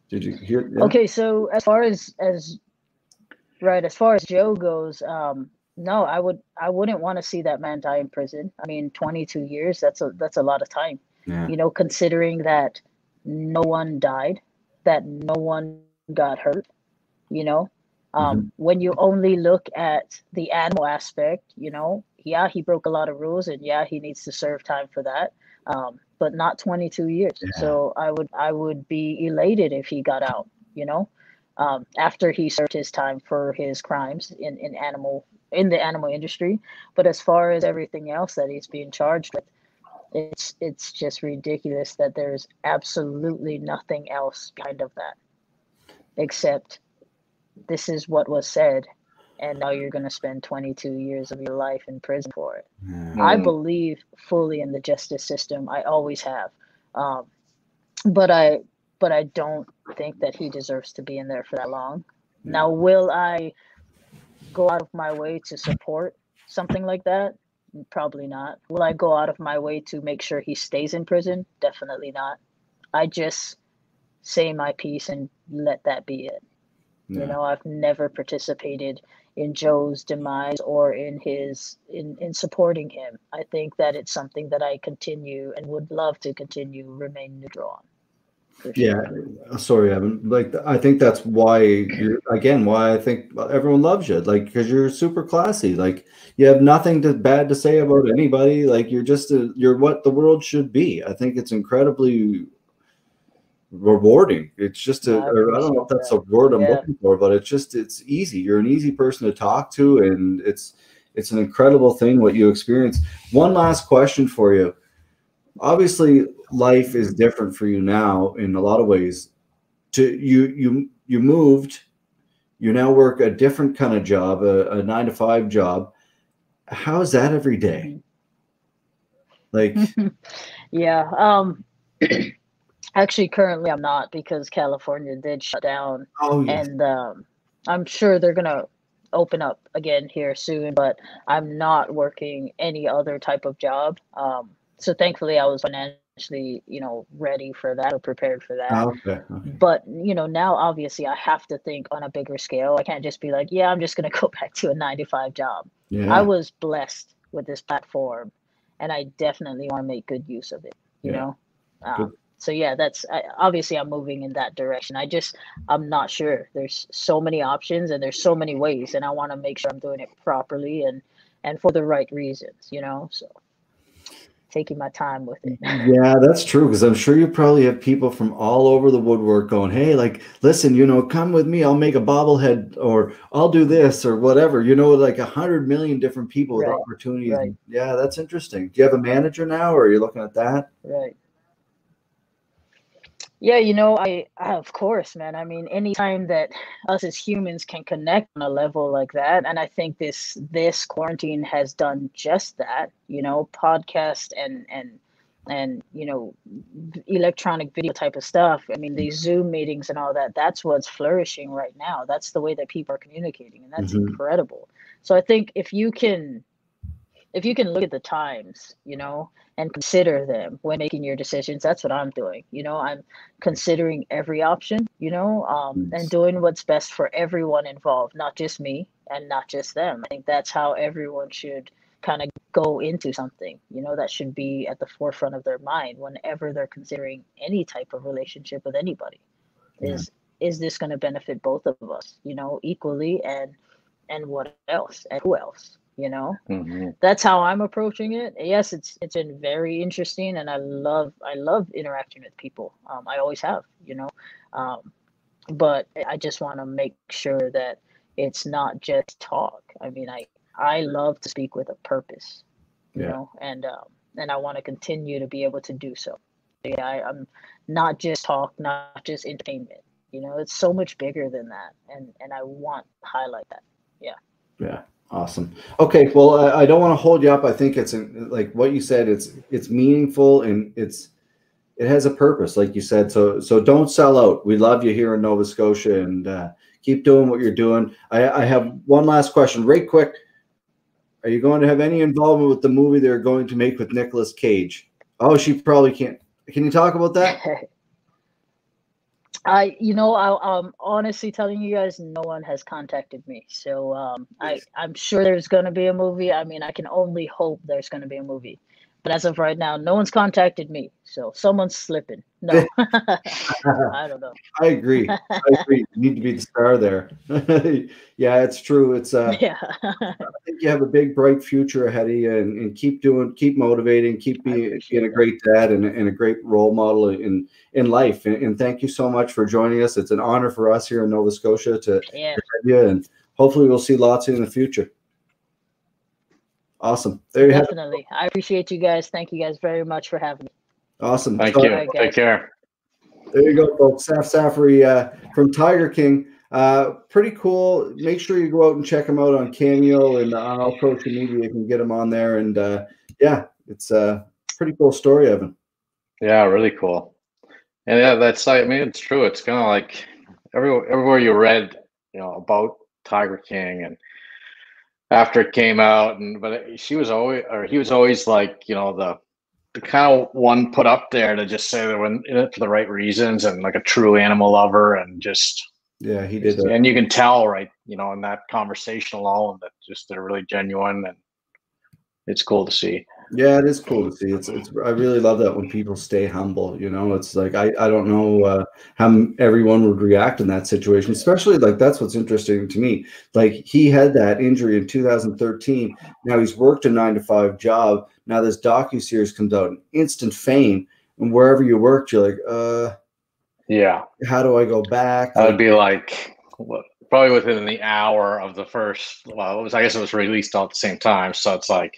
Did you hear? yeah? Okay, so as far as as right, as far as Joe goes, um, no, I would I wouldn't want to see that man die in prison. I mean, 22 years, that's a that's a lot of time. Yeah. You know, considering that no one died, that no one got hurt, you know. Um, when you only look at the animal aspect, you know, yeah, he broke a lot of rules and yeah, he needs to serve time for that. Um, but not 22 years. Yeah. So I would I would be elated if he got out, you know, um, after he served his time for his crimes in, in animal in the animal industry. But as far as everything else that he's being charged with, it's it's just ridiculous that there's absolutely nothing else kind of that, except this is what was said, and now you're gonna spend 22 years of your life in prison for it. Yeah. I Mm. believe fully in the justice system. I always have, um, but I but I don't think that he deserves to be in there for that long. Yeah. Now, will I go out of my way to support something like that? Probably not. Will I go out of my way to make sure he stays in prison? Definitely not. I just say my piece and let that be it. You know, I've never participated in Joe's demise or in his in in supporting him. I think that it's something that I continue and would love to continue remain neutral on. Yeah, sure. uh, sorry, Evan. Like, I think that's why you're again why I think everyone loves you. Like, because you're super classy. Like, you have nothing to bad to say about anybody. Like, you're just a, you're what the world should be. I think it's incredibly rewarding. It's just a, I don't know if that's a word I'm Yeah. looking for, but it's just it's easy. You're an easy person to talk to, and it's it's an incredible thing what you experience. One last question for you. Obviously, life is different for you now in a lot of ways. To you, you you moved, you now work a different kind of job, a, a nine to five job. How is that every day? Like, yeah. Um, actually, currently I'm not because California did shut down, oh, yes. and um, I'm sure they're gonna open up again here soon. But I'm not working any other type of job. Um, so thankfully, I was financially, you know, ready for that or prepared for that. okay, okay. But you know, now obviously I have to think on a bigger scale. I can't just be like, yeah, I'm just gonna go back to a nine to five job. Yeah. I was blessed with this platform, and I definitely want to make good use of it. You Yeah. know, um, so yeah, that's I, obviously I'm moving in that direction. I just I'm not sure. There's so many options and there's so many ways, and I want to make sure I'm doing it properly and and for the right reasons. You know, so taking my time with it. Yeah, that's true. Because I'm sure you probably have people from all over the woodwork going, "Hey, like, listen, you know, come with me. I'll make a bobblehead, or I'll do this, or whatever." You know, like a hundred million different people with Right, opportunities. right. Yeah, that's interesting. Do you have a manager now, or are you looking at that? Right. Yeah, you know, I, I of course, man. I mean, anytime that us as humans can connect on a level like that, and I think this this quarantine has done just that. You know, podcast and and and you know, electronic video type of stuff. I mean, these Zoom meetings and all that. That's what's flourishing right now. That's the way that people are communicating, and that's Mhm. incredible. So I think if you can if you can look at the times, you know, and consider them when making your decisions, that's what I'm doing. You know, I'm considering every option, you know, um, Yes. and doing what's best for everyone involved, not just me and not just them. I think that's how everyone should kind of go into something, you know, that should be at the forefront of their mind whenever they're considering any type of relationship with anybody. Yeah. Is is this going to benefit both of us, you know, equally and and what else and who else, you know? Mhm. that's how I'm approaching it. Yes, it's it's been very interesting, and I love I love interacting with people. Um, I always have, you know, um, but I just want to make sure that it's not just talk. I mean, I I love to speak with a purpose, you Yeah. know, and um, and I want to continue to be able to do so. Yeah, I, I'm not just talk, not just entertainment. You know, it's so much bigger than that, and and I want to highlight that. Yeah yeah, awesome. Okay, well, I, I don't want to hold you up. I think it's like what you said. It's it's meaningful and it's it has a purpose, like you said. So so don't sell out. We love you here in Nova Scotia, and uh, keep doing what you're doing. I, I have one last question, right quick. Are you going to have any involvement with the movie they're going to make with Nicolas Cage? Oh, she probably can't. Can you talk about that? I, you know, I, I'm honestly telling you guys, no one has contacted me. So um, I, I'm sure there's going to be a movie. I mean, I can only hope there's going to be a movie. But as of right now, no one's contacted me. So someone's slipping. No, I don't know. I agree. I agree. You need to be the star there. yeah, it's true. It's uh, Yeah. I think you have a big, bright future ahead of you, and, and keep doing, keep motivating, keep being, being a great dad and, and a great role model in in life. And, and thank you so much for joining us. It's an honor for us here in Nova Scotia to yeah. have you, and hopefully we'll see lots in the future. Awesome. There you have it. Definitely. I appreciate you guys. Thank you guys very much for having me. Awesome. Thank So, you. Alright, Take care. There you go, folks. Saff Saffery uh, from Tiger King. Uh, pretty cool. Make sure you go out and check him out on Cameo and on all social media. You can get him on there. And uh, yeah, it's a pretty cool story of him. Yeah, really cool. And yeah, that's I mean it's true. It's kind of like everywhere everywhere you read, you know, about Tiger King and after it came out and but she was always or he was always like, you know, the the kind of one put up there to just say they were in it for the right reasons and like a true animal lover and just Yeah, he did. And you can tell right, you know, in that conversation alone that just they're really genuine and it's cool to see. Yeah, it is cool to see. It's, it's. I really love that when people stay humble. You know, it's like I, I don't know uh, how everyone would react in that situation. Especially like that's what's interesting to me. Like he had that injury in 2013. Now he's worked a nine to five job. Now this docu series comes out, instant fame, and wherever you worked, you're like, uh, Yeah. how do I go back? I'd be like what probably within the hour of the first. Well, it was I guess it was released all at the same time, so it's like,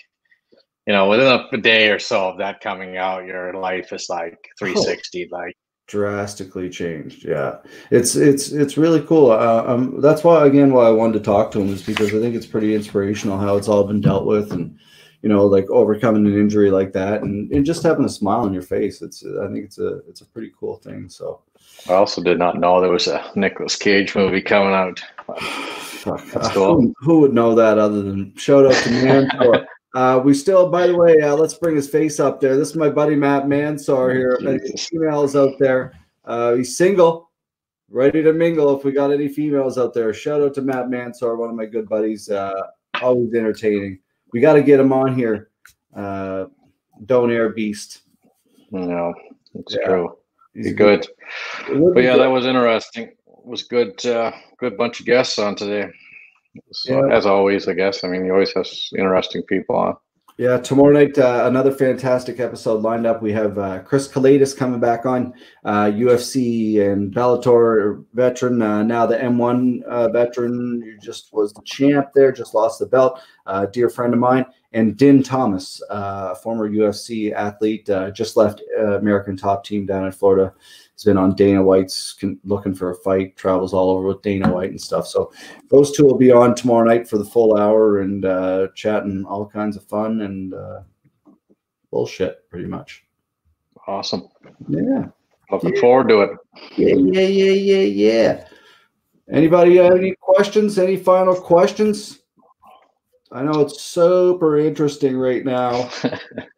you know, within a, day or so of that coming out, your life is like 360. Oh. Like drastically changed. Yeah, it's it's it's really cool. Uh, um, that's why again why I wanted to talk to him is because I think it's pretty inspirational how it's all been dealt with and you know like overcoming an injury like that and, and just having a smile on your face. It's I think it's a it's a pretty cool thing. So I also did not know there was a Nicolas Cage movie coming out. That's cool. Who, who, would know that other than shout out to Mansoor? Uh, we still, by the way, uh, let's bring his face up there. This is my buddy Matt Mansoor here. Any females out there? Uh, he's single, ready to mingle. If we got any females out there, shout out to Matt Mansoor, one of my good buddies. Uh, always entertaining. We got to get him on here. Uh, Don't Air Beast. No, it's yeah. true. He's good. But yeah, good. that was interesting. It was good. Uh, good bunch of guests on today. So, yeah. As always, I guess. I mean, you always have interesting people on. Yeah, tomorrow night, uh, another fantastic episode lined up. We have uh, Chris Kelades coming back on, uh, UFC and Bellator veteran, uh, now the M1 uh, veteran, who just was the champ there, just lost the belt, uh, dear friend of mine, and Din Thomas, a former UFC athlete, just left American Top Team down in Florida He's been on Dana White's looking for a fight, travels all over with Dana White and stuff. So those two will be on tomorrow night for the full hour and uh, chatting all kinds of fun and uh, bullshit, pretty much. Awesome. Yeah. Looking yeah. forward to it. Yeah, yeah, yeah, yeah, yeah. Anybody have any questions? Any final questions? I know it's super interesting right now.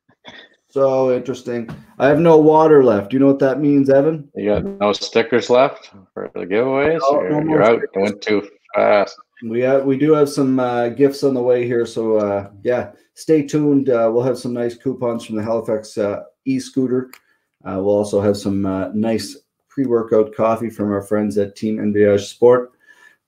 So interesting. I have no water left. Do you know what that means, Evan? You got no stickers left for the giveaways? No, you're, no you're out. It went too fast. We have, we do have some uh, gifts on the way here. So uh, yeah, stay tuned. Uh, we'll have some nice coupons from the Halifax uh, e-scooter. Uh, we'll also have some uh, nice pre-workout coffee from our friends at Team NVH Sport.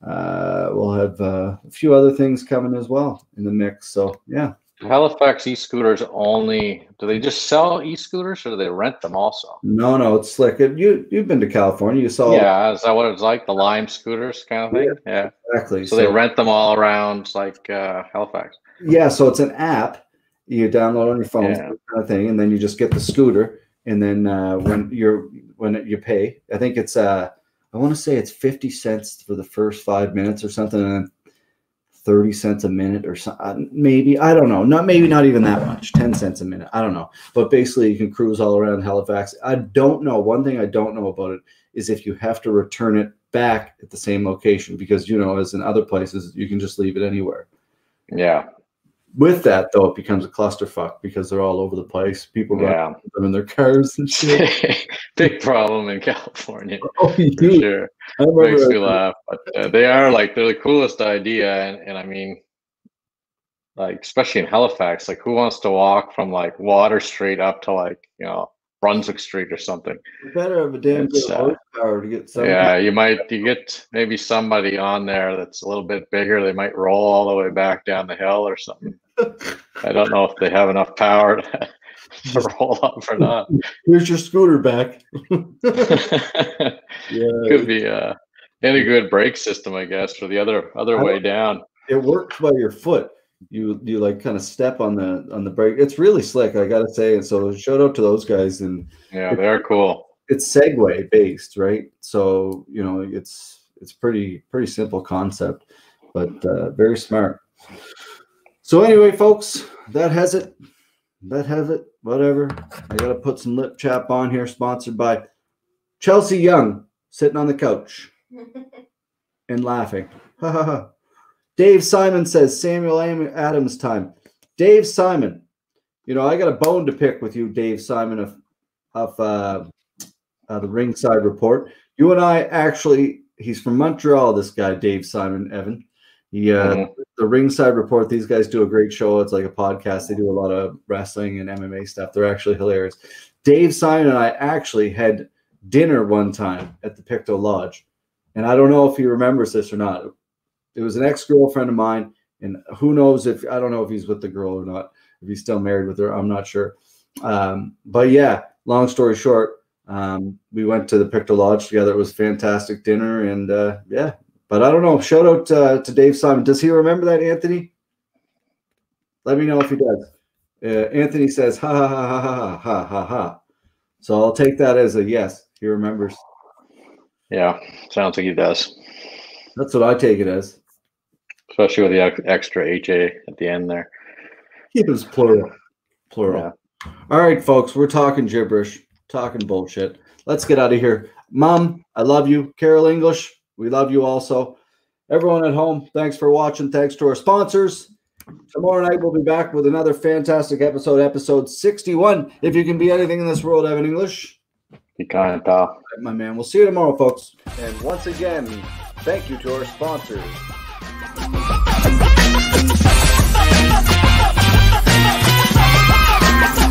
We'll have a few other things coming as well in the mix. So yeah, Halifax e-scooters only. Do they just sell e-scooters, or do they rent them also? No, no, it's slick. You you've been to California. You saw. Yeah, is that what it's like? The Lime scooters kind of thing. Yeah, yeah. exactly. So, so, they rent them all around like uh, Halifax. Yeah, so it's an app you download on your phone, yeah. kind of thing, and then you just get the scooter, and then uh, when you're when you pay, I think it's uh, I want to say it's fifty cents for the first five minutes or something, and 30 cents a minute or so, uh, maybe i don't know not maybe not even that much 10 cents a minute i don't know. But basically you can cruise all around halifax. I don't know one thing i don't know about it is if you have to return it back at the same location because you know as in other places you can just leave it anywhere. Yeah with that though, it becomes a clusterfuck because they're all over the place. People yeah. them in their cars and shit. Big problem in California. Oh, for sure. Makes me laugh. But uh, they are like they're the coolest idea, and, and I mean, like especially in Halifax, like who wants to walk from like Water Street up to like you know Brunswick Street or something. You better have a damn good uh, horsepower to get some. Yeah, you might you get maybe somebody on there that's a little bit bigger. They might roll all the way back down the hill or something. I don't know if they have enough power to, to roll up or not. Here's your scooter back. yeah, could be uh, any good brake system, I guess, for the other other way down. It works by your foot you you like kind of step on the on the brake. It's really slick, I gotta say. And so shout out to those guys. And yeah, they're cool. It's Segway based, right? So you know, it's it's pretty pretty simple concept, but uh, very smart. So anyway, folks, that has it. That has it. Whatever. I gotta put some lip chap on here. Sponsored by Chelsea Young, sitting on the couch and laughing. Ha ha ha. Dave Simon says Samuel Adams time. Dave Simon, you know I got a bone to pick with you, Dave Simon of of uh, uh, the Ringside Report. You and I actually, he's from Montreal. This guy, Dave Simon, Evan. He, uh, mm-hmm. the Ringside Report. These guys do a great show. It's like a podcast. They do a lot of wrestling and MMA stuff. They're actually hilarious. Dave Simon and I actually had dinner one time at the Pictou Lodge, and I don't know if he remembers this or not. It was an ex girlfriend of mine, and who knows if I don't know if he's with the girl or not. If he's still married with her, I'm not sure. Um, but yeah, long story short, um, we went to the Pictou Lodge together. It was fantastic dinner, and uh, yeah. But I don't know. Shout out uh, to Dave Simon. Does he remember that, Anthony? Let me know if he does. Uh, Anthony says, "Ha ha ha ha ha ha ha ha. So I'll take that as a yes. He remembers. Yeah, sounds like he does. That's what I take it as. Especially with the extra HA at the end there. It was plural. Plural. Yeah. All right, folks, we're talking gibberish, talking bullshit. Let's get out of here. Mom, I love you. Carol English, we love you also. Everyone at home, thanks for watching. Thanks to our sponsors. Tomorrow night we'll be back with another fantastic episode, episode 61. If you can be anything in this world, Evan English. Be kind, pal. my man. We'll see you tomorrow, folks. And once again, thank you to our sponsors. Bye.